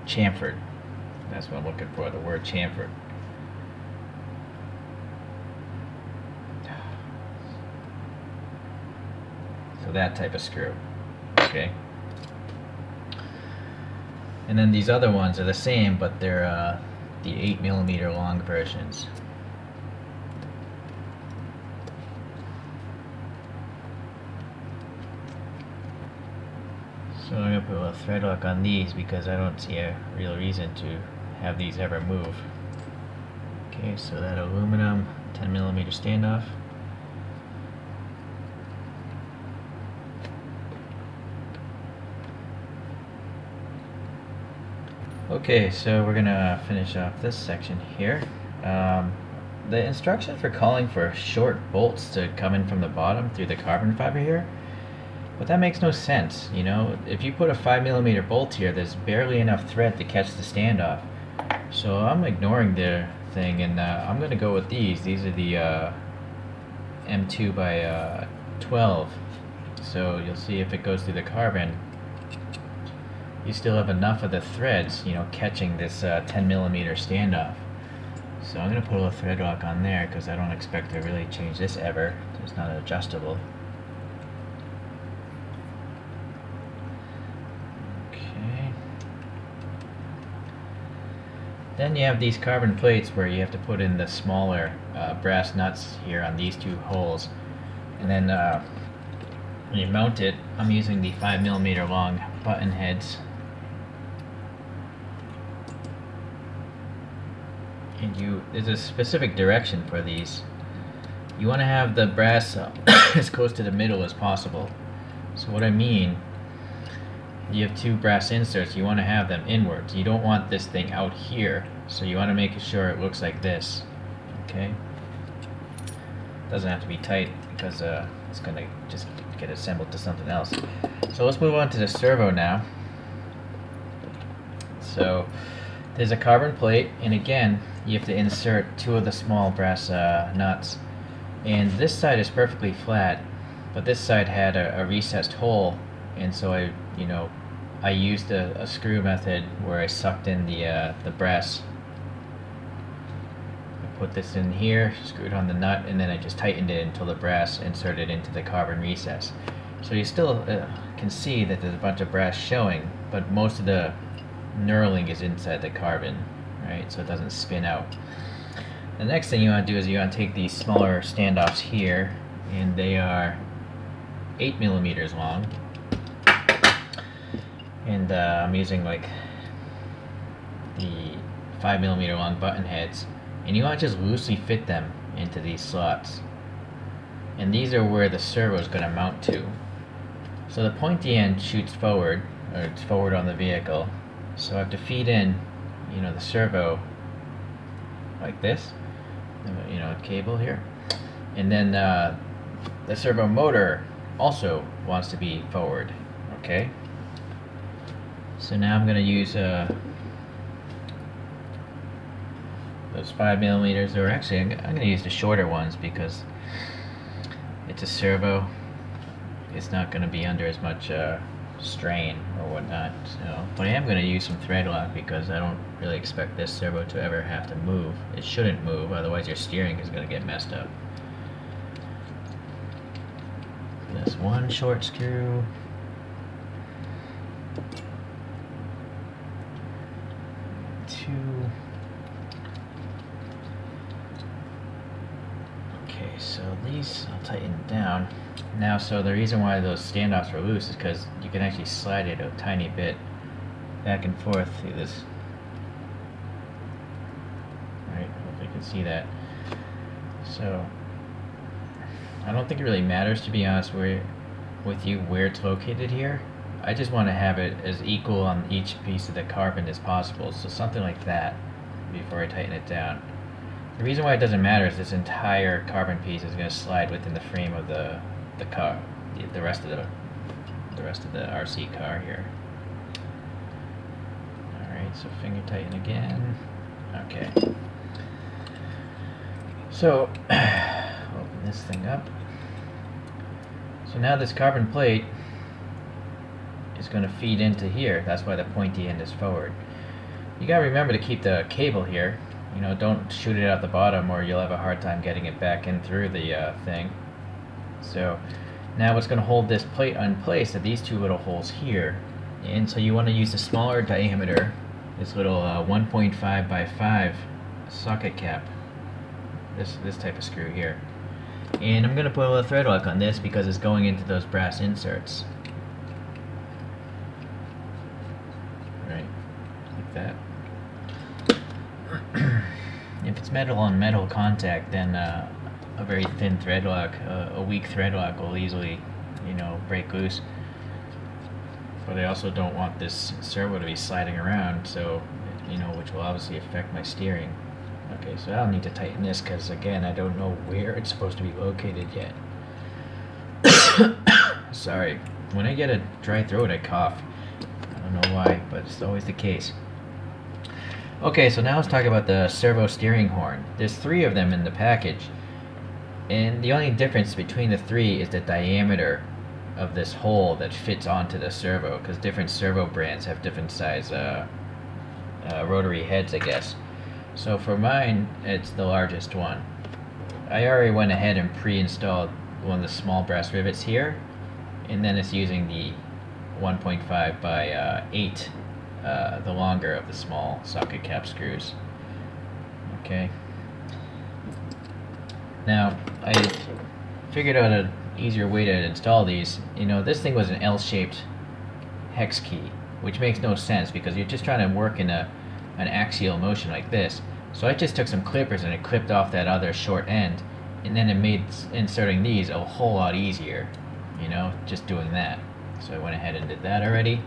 A: chamfered. That's what I'm looking for, the word chamfered. So that type of screw. Okay. And then these other ones are the same, but they're uh, the 8 millimeter long versions. So I'm going to put a thread lock on these because I don't see a real reason to have these ever move. Okay, so that aluminum 10 millimeter standoff. Okay, so we're gonna finish off this section here. Um, the instructions for calling for short bolts to come in from the bottom through the carbon fiber here, but that makes no sense, you know? If you put a 5 millimeter bolt here, there's barely enough thread to catch the standoff. So I'm ignoring the thing, and uh, I'm gonna go with these. These are the uh, M2 by uh, 12. So you'll see if it goes through the carbon, you still have enough of the threads, you know, catching this uh, 10 millimeter standoff. So I'm going to put a little thread lock on there because I don't expect to really change this ever. It's not adjustable. Okay. Then you have these carbon plates where you have to put in the smaller uh, brass nuts here on these two holes. And then uh, when you mount it, I'm using the 5 millimeter long button heads and you there's a specific direction for these. You want to have the brass as close to the middle as possible. So what I mean, you have two brass inserts, you want to have them inwards. You don't want this thing out here, so you want to make sure it looks like this. Okay? Doesn't have to be tight because uh, it's going to just get assembled to something else. So let's move on to the servo now. So there's a carbon plate, and again, you have to insert two of the small brass uh, nuts. And this side is perfectly flat, but this side had a, a recessed hole, and so I, you know, I used a, a screw method where I sucked in the uh, the brass. I put this in here, screwed on the nut, and then I just tightened it until the brass inserted into the carbon recess. So you still uh, can see that there's a bunch of brass showing, but most of the knurling is inside the carbon right? So it doesn't spin out. The next thing you want to do is you want to take these smaller standoffs here, and they are 8 millimeters long. And uh, I'm using like the 5 millimeter long button heads. And you want to just loosely fit them into these slots. And these are where the servo is going to mount to. So the pointy end shoots forward, or it's forward on the vehicle. So I have to feed in you know the servo like this you know cable here. And then uh, the servo motor also wants to be forward okay? So now I'm gonna use uh, those five millimeters or actually I'm, I'm gonna use the shorter ones because it's a servo. It's not gonna be under as much uh, strain or whatnot. So, but I am going to use some thread lock because I don't really expect this servo to ever have to move. It shouldn't move, otherwise your steering is going to get messed up. This one short screw. Two. Okay, so these I'll tighten down. Now, so the reason why those standoffs are loose is because you can actually slide it a tiny bit back and forth through this. Right, hope you can see that. So, I don't think it really matters, to be honest where, with you, where it's located here. I just want to have it as equal on each piece of the carbon as possible, so something like that before I tighten it down. The reason why it doesn't matter is this entire carbon piece is going to slide within the frame of the the car, the, the rest of the the rest of the RC car here. All right, so finger tighten again. Okay. So open this thing up. So now this carbon plate is going to feed into here. That's why the pointy end is forward. You got to remember to keep the cable here. You know, don't shoot it out the bottom or you'll have a hard time getting it back in through the uh, thing. So now what's going to hold this plate in place are these two little holes here. And so you want to use a smaller diameter, this little uh, 1.5 by 5 socket cap, this, this type of screw here. And I'm going to put a little thread lock on this because it's going into those brass inserts. Right, like that. if it's metal on metal contact, then uh, a very thin thread lock, uh, a weak thread lock will easily, you know, break loose. But I also don't want this servo to be sliding around, so, you know, which will obviously affect my steering. Okay, so I'll need to tighten this because, again, I don't know where it's supposed to be located yet. Sorry. When I get a dry throat, I cough. I don't know why, but it's always the case. Okay, so now let's talk about the servo steering horn. There's three of them in the package. And the only difference between the three is the diameter of this hole that fits onto the servo, because different servo brands have different size uh, uh, rotary heads, I guess. So for mine, it's the largest one. I already went ahead and pre-installed one of the small brass rivets here, and then it's using the 1.5 by uh, 8, uh, the longer of the small socket cap screws. Okay. Now, I figured out an easier way to install these. You know, this thing was an L-shaped hex key, which makes no sense because you're just trying to work in a an axial motion like this. So I just took some clippers and it clipped off that other short end, and then it made inserting these a whole lot easier, you know, just doing that. So I went ahead and did that already.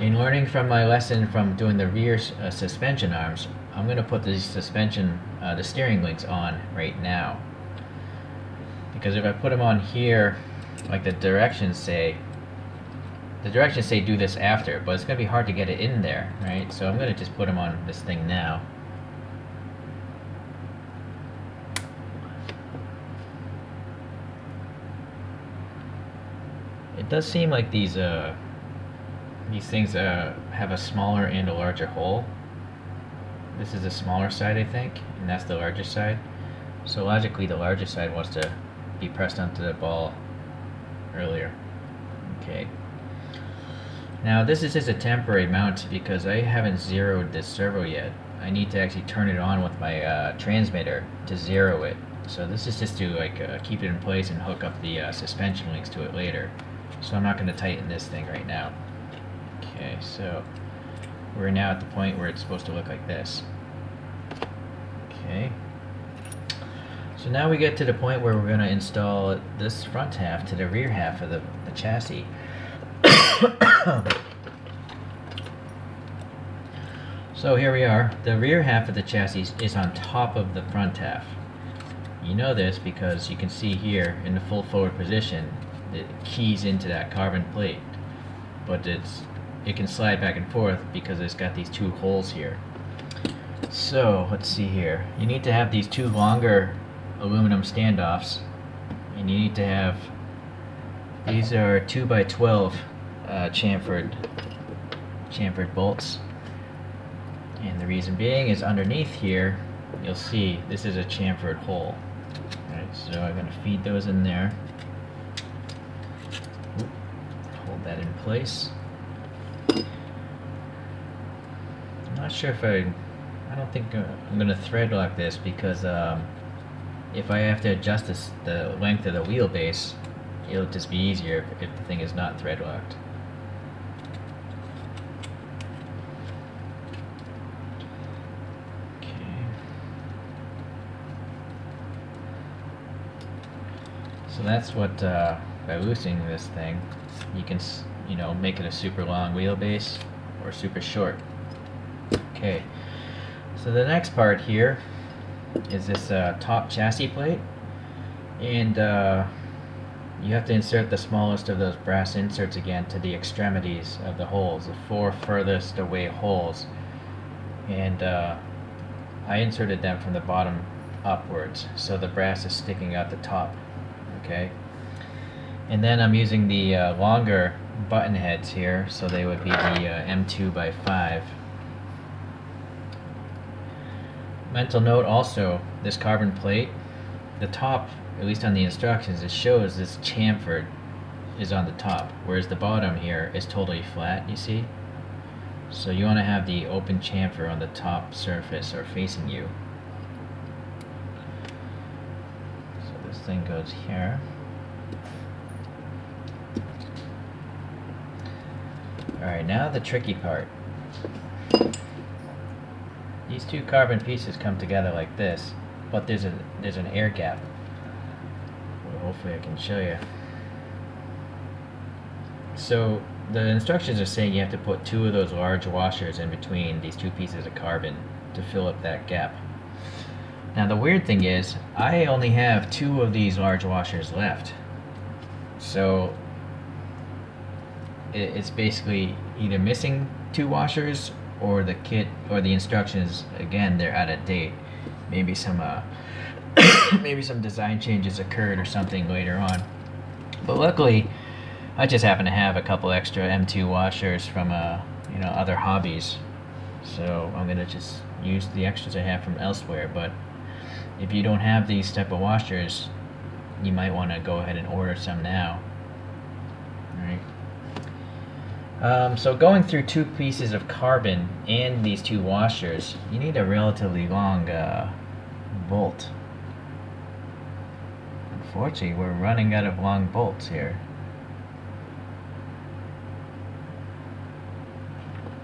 A: In learning from my lesson from doing the rear uh, suspension arms, I'm going to put the suspension, uh, the steering links on right now. Because if I put them on here, like the directions say, the directions say do this after, but it's going to be hard to get it in there, right? So I'm going to just put them on this thing now. It does seem like these uh, these things uh, have a smaller and a larger hole. This is the smaller side, I think, and that's the larger side. So logically, the larger side wants to be pressed onto the ball earlier. Okay. Now this is just a temporary mount because I haven't zeroed this servo yet. I need to actually turn it on with my uh, transmitter to zero it. So this is just to like uh, keep it in place and hook up the uh, suspension links to it later. So I'm not going to tighten this thing right now. Okay, so we're now at the point where it's supposed to look like this. Okay. So now we get to the point where we're going to install this front half to the rear half of the, the chassis. so here we are. The rear half of the chassis is on top of the front half. You know this because you can see here in the full forward position it keys into that carbon plate but it's it can slide back and forth because it's got these two holes here. So let's see here. You need to have these two longer aluminum standoffs and you need to have these are 2 by 12 uh, chamfered chamfered bolts. And the reason being is underneath here you'll see this is a chamfered hole. Alright, so I'm going to feed those in there. Hold that in place I'm not sure if I I don't think I'm going to thread lock this because um, if I have to adjust this, the length of the wheelbase it'll just be easier if, if the thing is not thread locked So that's what, uh, by loosening this thing, you can, you know, make it a super long wheelbase or super short. Okay, so the next part here is this uh, top chassis plate. And uh, you have to insert the smallest of those brass inserts again to the extremities of the holes, the four furthest away holes. And uh, I inserted them from the bottom upwards, so the brass is sticking out the top okay and then I'm using the uh, longer button heads here so they would be the uh, M2 by 5 mental note also this carbon plate the top at least on the instructions it shows this chamfered is on the top whereas the bottom here is totally flat you see so you want to have the open chamfer on the top surface or facing you So this thing goes here. Alright, now the tricky part. These two carbon pieces come together like this, but there's a there's an air gap. Well, hopefully I can show you. So the instructions are saying you have to put two of those large washers in between these two pieces of carbon to fill up that gap. Now the weird thing is, I only have two of these large washers left. So it's basically either missing two washers or the kit or the instructions again they're out of date maybe some uh, maybe some design changes occurred or something later on. But luckily, I just happen to have a couple extra M2 washers from uh, you know other hobbies, so I'm gonna just use the extras I have from elsewhere. But if you don't have these type of washers, you might want to go ahead and order some now. Alright. Um, so going through two pieces of carbon and these two washers, you need a relatively long uh, bolt. Unfortunately, we're running out of long bolts here.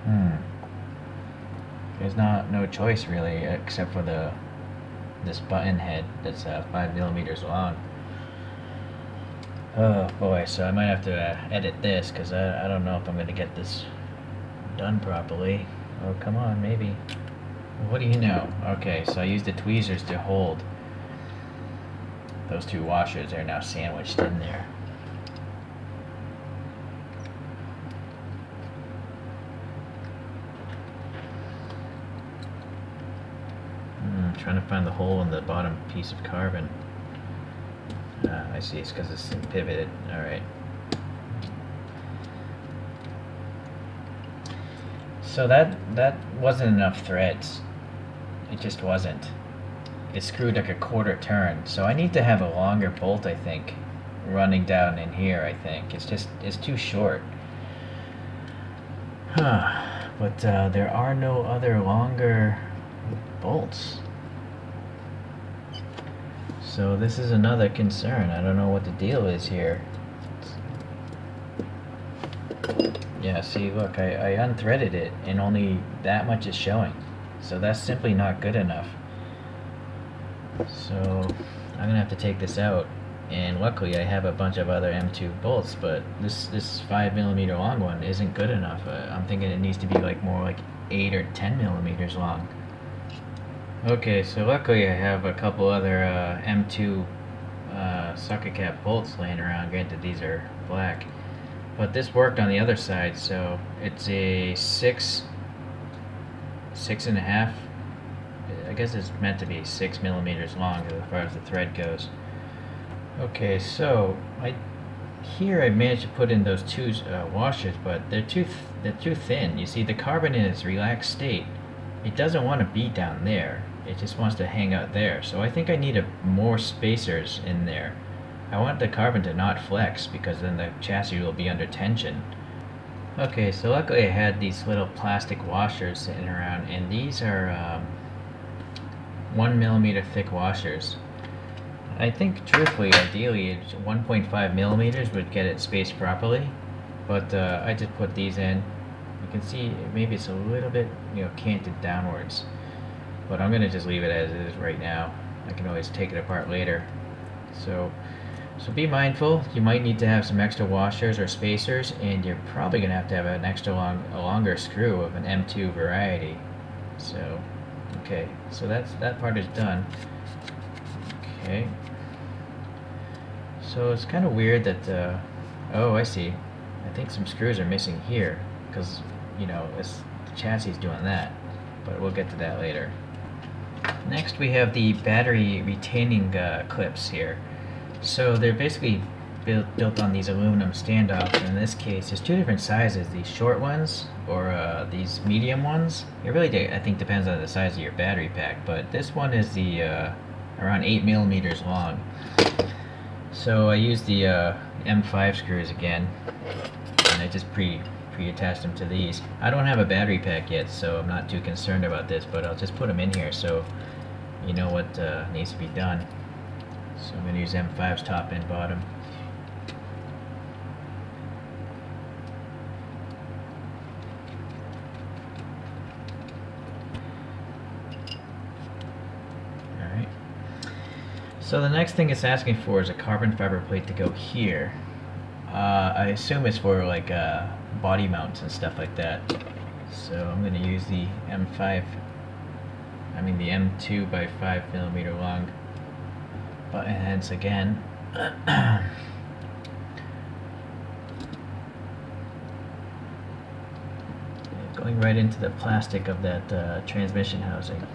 A: Hmm. There's not no choice really, except for the this button head that's uh, five millimeters long. Oh boy, so I might have to uh, edit this because I, I don't know if I'm going to get this done properly. Oh, come on, maybe. What do you know? Okay, so I used the tweezers to hold those two washers. They're now sandwiched in there. trying to find the hole in the bottom piece of carbon. Ah, I see, it's because it's pivoted. Alright. So that that wasn't enough threads. It just wasn't. It screwed like a quarter turn. So I need to have a longer bolt, I think, running down in here, I think. It's just, it's too short. Huh. But uh, there are no other longer bolts. So this is another concern. I don't know what the deal is here. Yeah, see, look, I, I unthreaded it and only that much is showing. So that's simply not good enough. So I'm gonna have to take this out. And luckily I have a bunch of other M2 bolts, but this this 5 millimeter long one isn't good enough. Uh, I'm thinking it needs to be like more like 8 or 10 millimeters long. Okay, so luckily I have a couple other uh, M2 uh, socket cap bolts laying around. Granted, these are black. But this worked on the other side, so it's a six, six and a half. I guess it's meant to be six millimeters long as far as the thread goes. Okay, so I here I managed to put in those two uh, washers, but they're too th they're too thin. You see, the carbon in its relaxed state, it doesn't want to be down there it just wants to hang out there. So I think I need a, more spacers in there. I want the carbon to not flex because then the chassis will be under tension. Okay, so luckily I had these little plastic washers sitting around and these are um, one millimeter thick washers. I think truthfully, ideally, 1.5 millimeters would get it spaced properly, but uh, I just put these in. You can see maybe it's a little bit, you know, canted downwards. But I'm going to just leave it as is right now. I can always take it apart later. So, so be mindful. You might need to have some extra washers or spacers, and you're probably going to have to have an extra long, a longer screw of an M2 variety. So, okay, so that's that part is done. Okay. So it's kind of weird that, uh, oh, I see. I think some screws are missing here, because, you know, it's, the chassis is doing that. But we'll get to that later. Next we have the battery retaining uh, clips here. So they're basically built, built on these aluminum standoffs. In this case, there's two different sizes, these short ones or uh, these medium ones. It really, I think, depends on the size of your battery pack, but this one is the uh, around 8 millimeters long. So I use the uh, M5 screws again, and I just pre pre-attach them to these. I don't have a battery pack yet, so I'm not too concerned about this, but I'll just put them in here so you know what uh, needs to be done. So I'm going to use M5's top and bottom. Alright. So the next thing it's asking for is a carbon fiber plate to go here. Uh, I assume it's for like uh, body mounts and stuff like that. So I'm going to use the M5, I mean the M2 by 5 millimeter long button heads again. Going right into the plastic of that uh, transmission housing.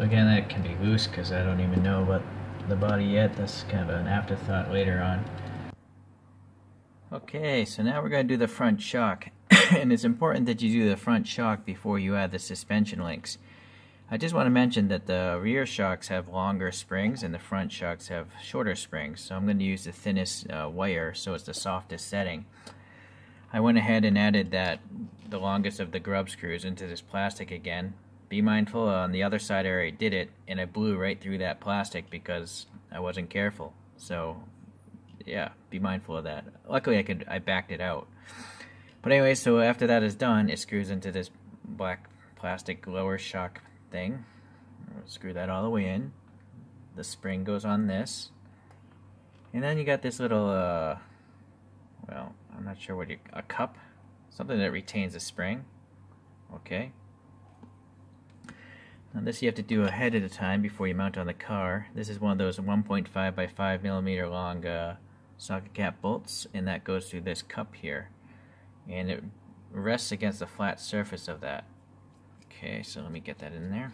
A: Again, that can be loose because I don't even know about the body yet. That's kind of an afterthought later on. Okay, so now we're going to do the front shock. and it's important that you do the front shock before you add the suspension links. I just want to mention that the rear shocks have longer springs and the front shocks have shorter springs. So I'm going to use the thinnest uh, wire so it's the softest setting. I went ahead and added that the longest of the grub screws into this plastic again. Be mindful on the other side I already did it and I blew right through that plastic because I wasn't careful. So yeah, be mindful of that. Luckily I could I backed it out. But anyway, so after that is done, it screws into this black plastic lower shock thing. Screw that all the way in. The spring goes on this. And then you got this little, uh, well, I'm not sure what you, a cup? Something that retains the spring. Okay. Now this you have to do ahead of the time before you mount on the car. This is one of those 1.5 by 5 millimeter long uh, socket cap bolts, and that goes through this cup here. And it rests against the flat surface of that. Okay, so let me get that in there.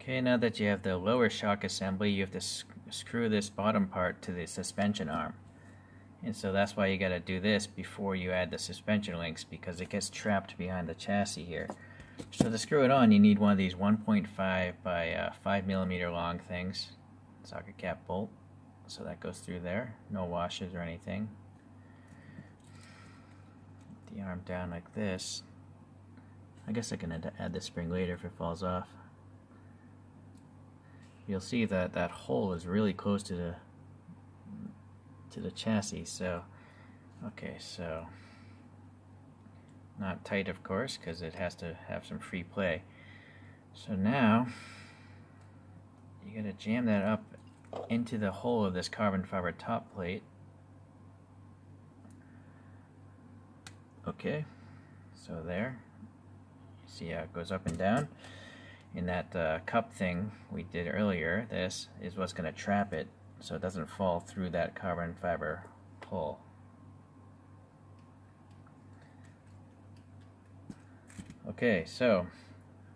A: Okay, now that you have the lower shock assembly, you have to sc screw this bottom part to the suspension arm. And so that's why you got to do this before you add the suspension links because it gets trapped behind the chassis here. So to screw it on, you need one of these 1.5 by uh, 5 millimeter long things, socket cap bolt. So that goes through there, no washes or anything the arm down like this. I guess I can add, add the spring later if it falls off. You'll see that that hole is really close to the to the chassis. So, okay, so not tight, of course, because it has to have some free play. So now you got to jam that up into the hole of this carbon fiber top plate Okay, so there, you see how it goes up and down. In that uh, cup thing we did earlier, this is what's going to trap it so it doesn't fall through that carbon fiber hole. Okay, so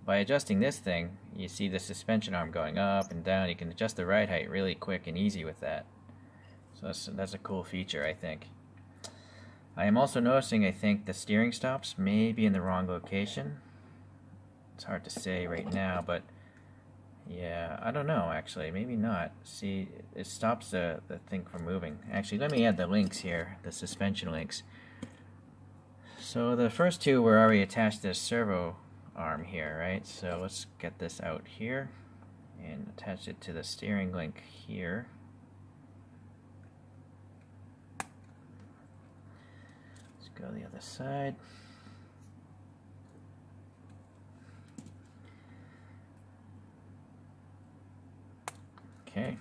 A: by adjusting this thing, you see the suspension arm going up and down. You can adjust the ride height really quick and easy with that. So that's, that's a cool feature, I think. I am also noticing I think the steering stops may be in the wrong location. It's hard to say right now, but yeah, I don't know actually, maybe not. See, it stops the, the thing from moving. Actually, let me add the links here, the suspension links. So the first two were already attached to the servo arm here, right? So let's get this out here and attach it to the steering link here. Let's go the other side. Okay.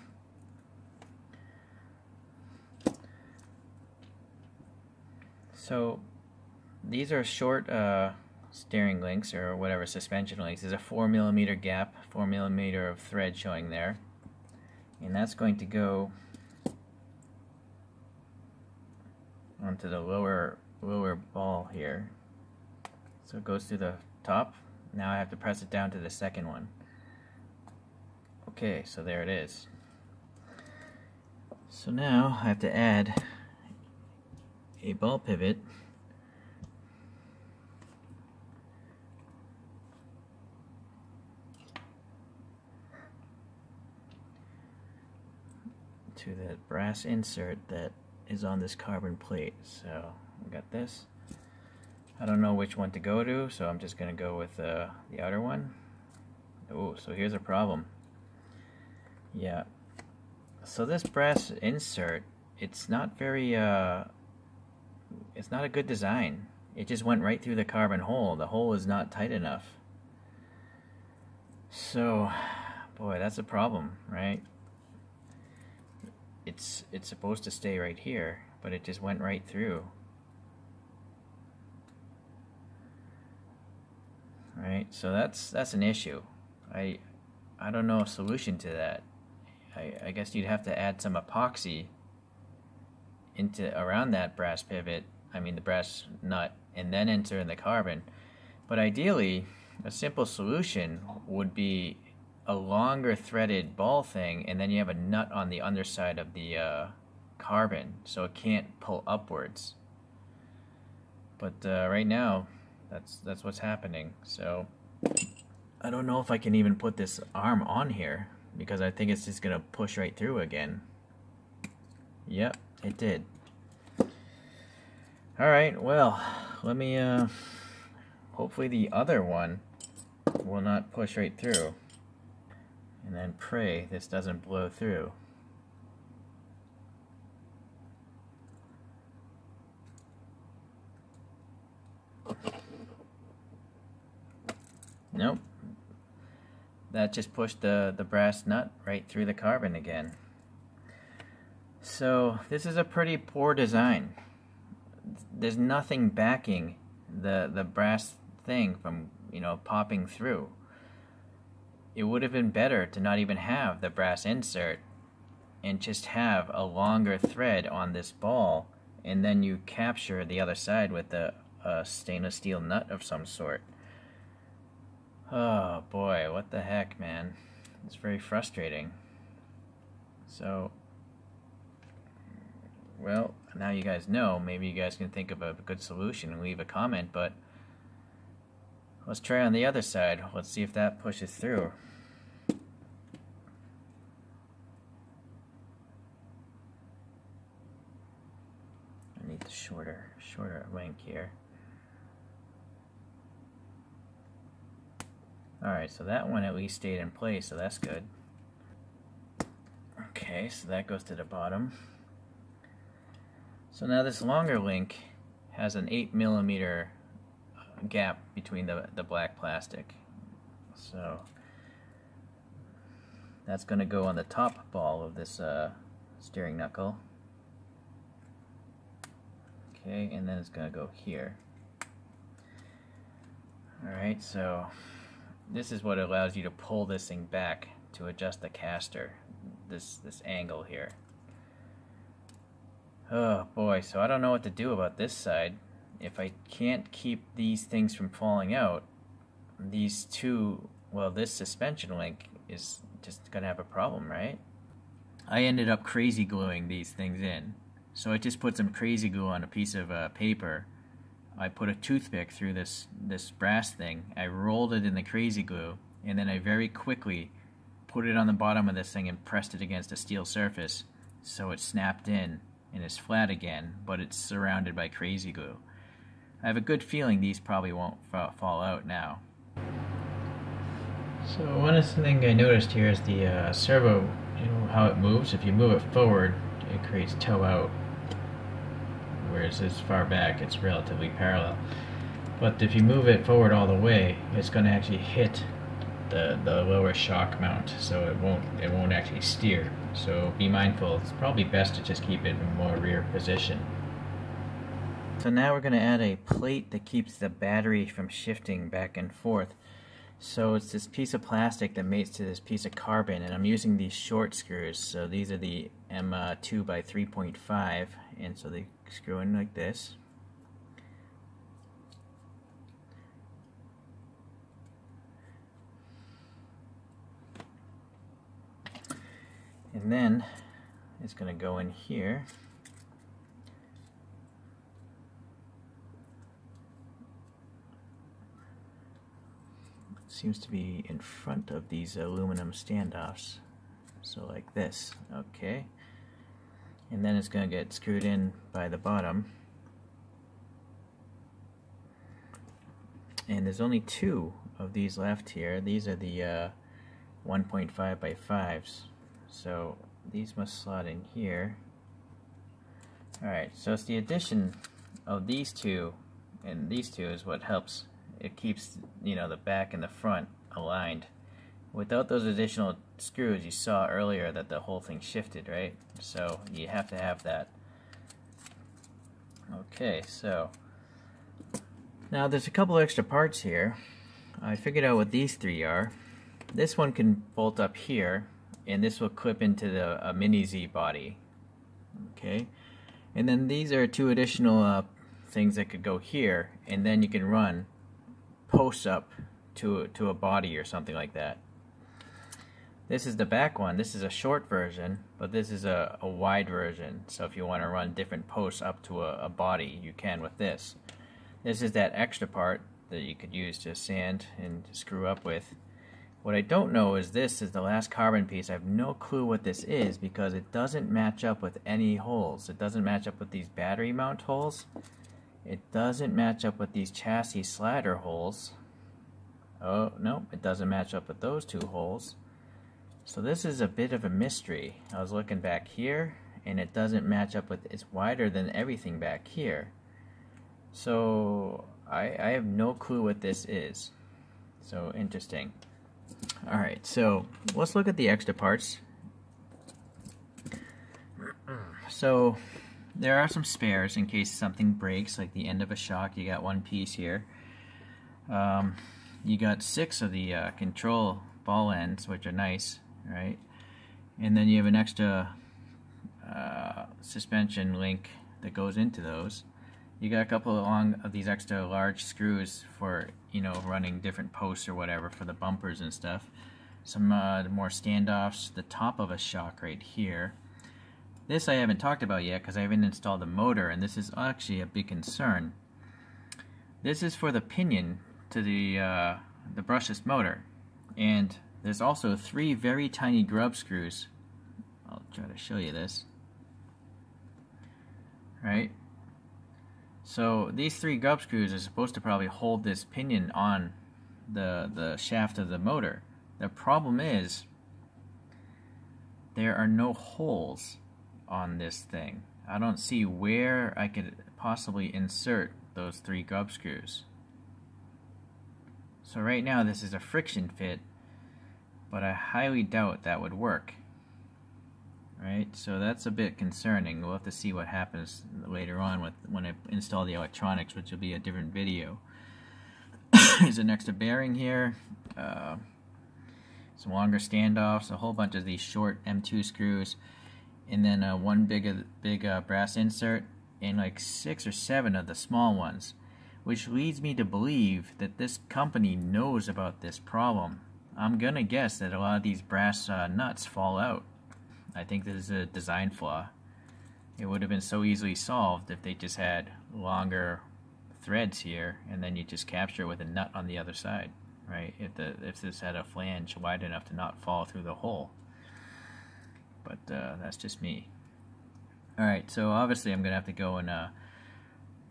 A: So these are short uh, steering links or whatever suspension links. There's a four millimeter gap, four millimeter of thread showing there, and that's going to go onto the lower lower ball here. So it goes to the top. Now I have to press it down to the second one. Okay, so there it is. So now I have to add a ball pivot to that brass insert that is on this carbon plate. So we got this. I don't know which one to go to, so I'm just going to go with uh, the outer one. Oh, so here's a problem. Yeah. So this brass insert, it's not very, uh, it's not a good design. It just went right through the carbon hole. The hole is not tight enough. So, boy, that's a problem, right? It's, it's supposed to stay right here, but it just went right through. right? So that's that's an issue. I I don't know a solution to that. I, I guess you'd have to add some epoxy into around that brass pivot. I mean the brass nut, and then enter in the carbon. But ideally, a simple solution would be a longer threaded ball thing and then you have a nut on the underside of the uh, carbon so it can't pull upwards but uh, right now that's that's what's happening so I don't know if I can even put this arm on here because I think it's just gonna push right through again yep it did alright well let me uh hopefully the other one will not push right through and then pray this doesn't blow through. Nope. That just pushed the, the brass nut right through the carbon again. So this is a pretty poor design. There's nothing backing the, the brass thing from, you know, popping through it would have been better to not even have the brass insert and just have a longer thread on this ball and then you capture the other side with a, a stainless steel nut of some sort. Oh boy, what the heck, man. It's very frustrating. So, well, now you guys know. Maybe you guys can think of a good solution and leave a comment, but Let's try on the other side. Let's see if that pushes through. I need the shorter, shorter link here. Alright, so that one at least stayed in place, so that's good. Okay, so that goes to the bottom. So now this longer link has an 8 millimeter gap between the, the black plastic. So that's going to go on the top ball of this uh, steering knuckle. Okay, and then it's going to go here. Alright, so this is what allows you to pull this thing back to adjust the caster, this, this angle here. Oh boy, so I don't know what to do about this side if I can't keep these things from falling out, these two, well, this suspension link is just to have a problem, right? I ended up crazy gluing these things in. So I just put some crazy glue on a piece of uh, paper. I put a toothpick through this, this brass thing. I rolled it in the crazy glue, and then I very quickly put it on the bottom of this thing and pressed it against a steel surface so it snapped in and is flat again, but it's surrounded by crazy glue. I have a good feeling these probably won't fall out now. So one thing I noticed here is the uh, servo, you know, how it moves. If you move it forward, it creates toe out, whereas as far back, it's relatively parallel. But if you move it forward all the way, it's going to actually hit the, the lower shock mount, so it won't it won't actually steer. So be mindful. It's probably best to just keep it in more rear position. So now we're going to add a plate that keeps the battery from shifting back and forth. So it's this piece of plastic that mates to this piece of carbon and I'm using these short screws. So these are the M2 by 3.5 and so they screw in like this. And then it's going to go in here. Seems to be in front of these aluminum standoffs. So like this, okay. And then it's going to get screwed in by the bottom. And there's only two of these left here. These are the uh, 1.5 by 5s. So these must slot in here. Alright, so it's the addition of these two and these two is what helps it keeps you know the back and the front aligned. Without those additional screws, you saw earlier that the whole thing shifted, right? So you have to have that. Okay, so now there's a couple extra parts here. I figured out what these three are. This one can bolt up here, and this will clip into the mini Z body. Okay, and then these are two additional uh, things that could go here, and then you can run posts up to, to a body or something like that. This is the back one. This is a short version, but this is a, a wide version. So if you want to run different posts up to a, a body, you can with this. This is that extra part that you could use to sand and screw up with. What I don't know is this is the last carbon piece. I have no clue what this is because it doesn't match up with any holes. It doesn't match up with these battery mount holes. It doesn't match up with these chassis slider holes. Oh, no, it doesn't match up with those two holes. So this is a bit of a mystery. I was looking back here and it doesn't match up with, it's wider than everything back here. So I, I have no clue what this is. So interesting. Alright, so let's look at the extra parts. So there are some spares in case something breaks, like the end of a shock. You got one piece here. Um, you got six of the uh, control ball ends, which are nice, right? And then you have an extra uh, suspension link that goes into those you got a couple of of these extra large screws for you know running different posts or whatever for the bumpers and stuff some uh, more standoffs the top of a shock right here this I haven't talked about yet because I haven't installed the motor and this is actually a big concern. This is for the pinion to the uh, the brushless motor and there's also three very tiny grub screws. I'll try to show you this. Right? So these three grub screws are supposed to probably hold this pinion on the, the shaft of the motor. The problem is there are no holes on this thing. I don't see where I could possibly insert those three grub screws. So right now this is a friction fit, but I highly doubt that would work right? So that's a bit concerning. We'll have to see what happens later on with when I install the electronics, which will be a different video. There's an extra bearing here, uh, some longer standoffs, a whole bunch of these short M2 screws, and then uh, one big, big uh, brass insert, and like six or seven of the small ones, which leads me to believe that this company knows about this problem. I'm gonna guess that a lot of these brass uh, nuts fall out I think this is a design flaw. It would have been so easily solved if they just had longer threads here and then you just capture with a nut on the other side, right? If the if this had a flange wide enough to not fall through the hole. But uh, that's just me. Alright, so obviously I'm going to have to go and uh,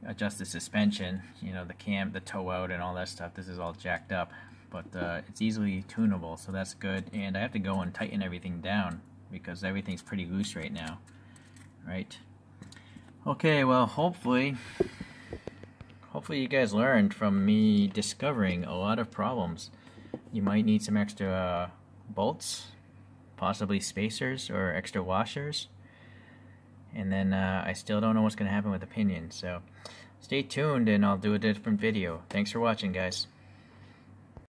A: adjust the suspension, you know, the cam, the toe out and all that stuff. This is all jacked up, but uh, it's easily tunable, so that's good. And I have to go and tighten everything down because everything's pretty loose right now. Right? Okay, well, hopefully, hopefully you guys learned from me discovering a lot of problems. You might need some extra uh, bolts, possibly spacers or extra washers. And then uh, I still don't know what's going to happen with the pinion. So stay tuned and I'll do a different video. Thanks for watching, guys.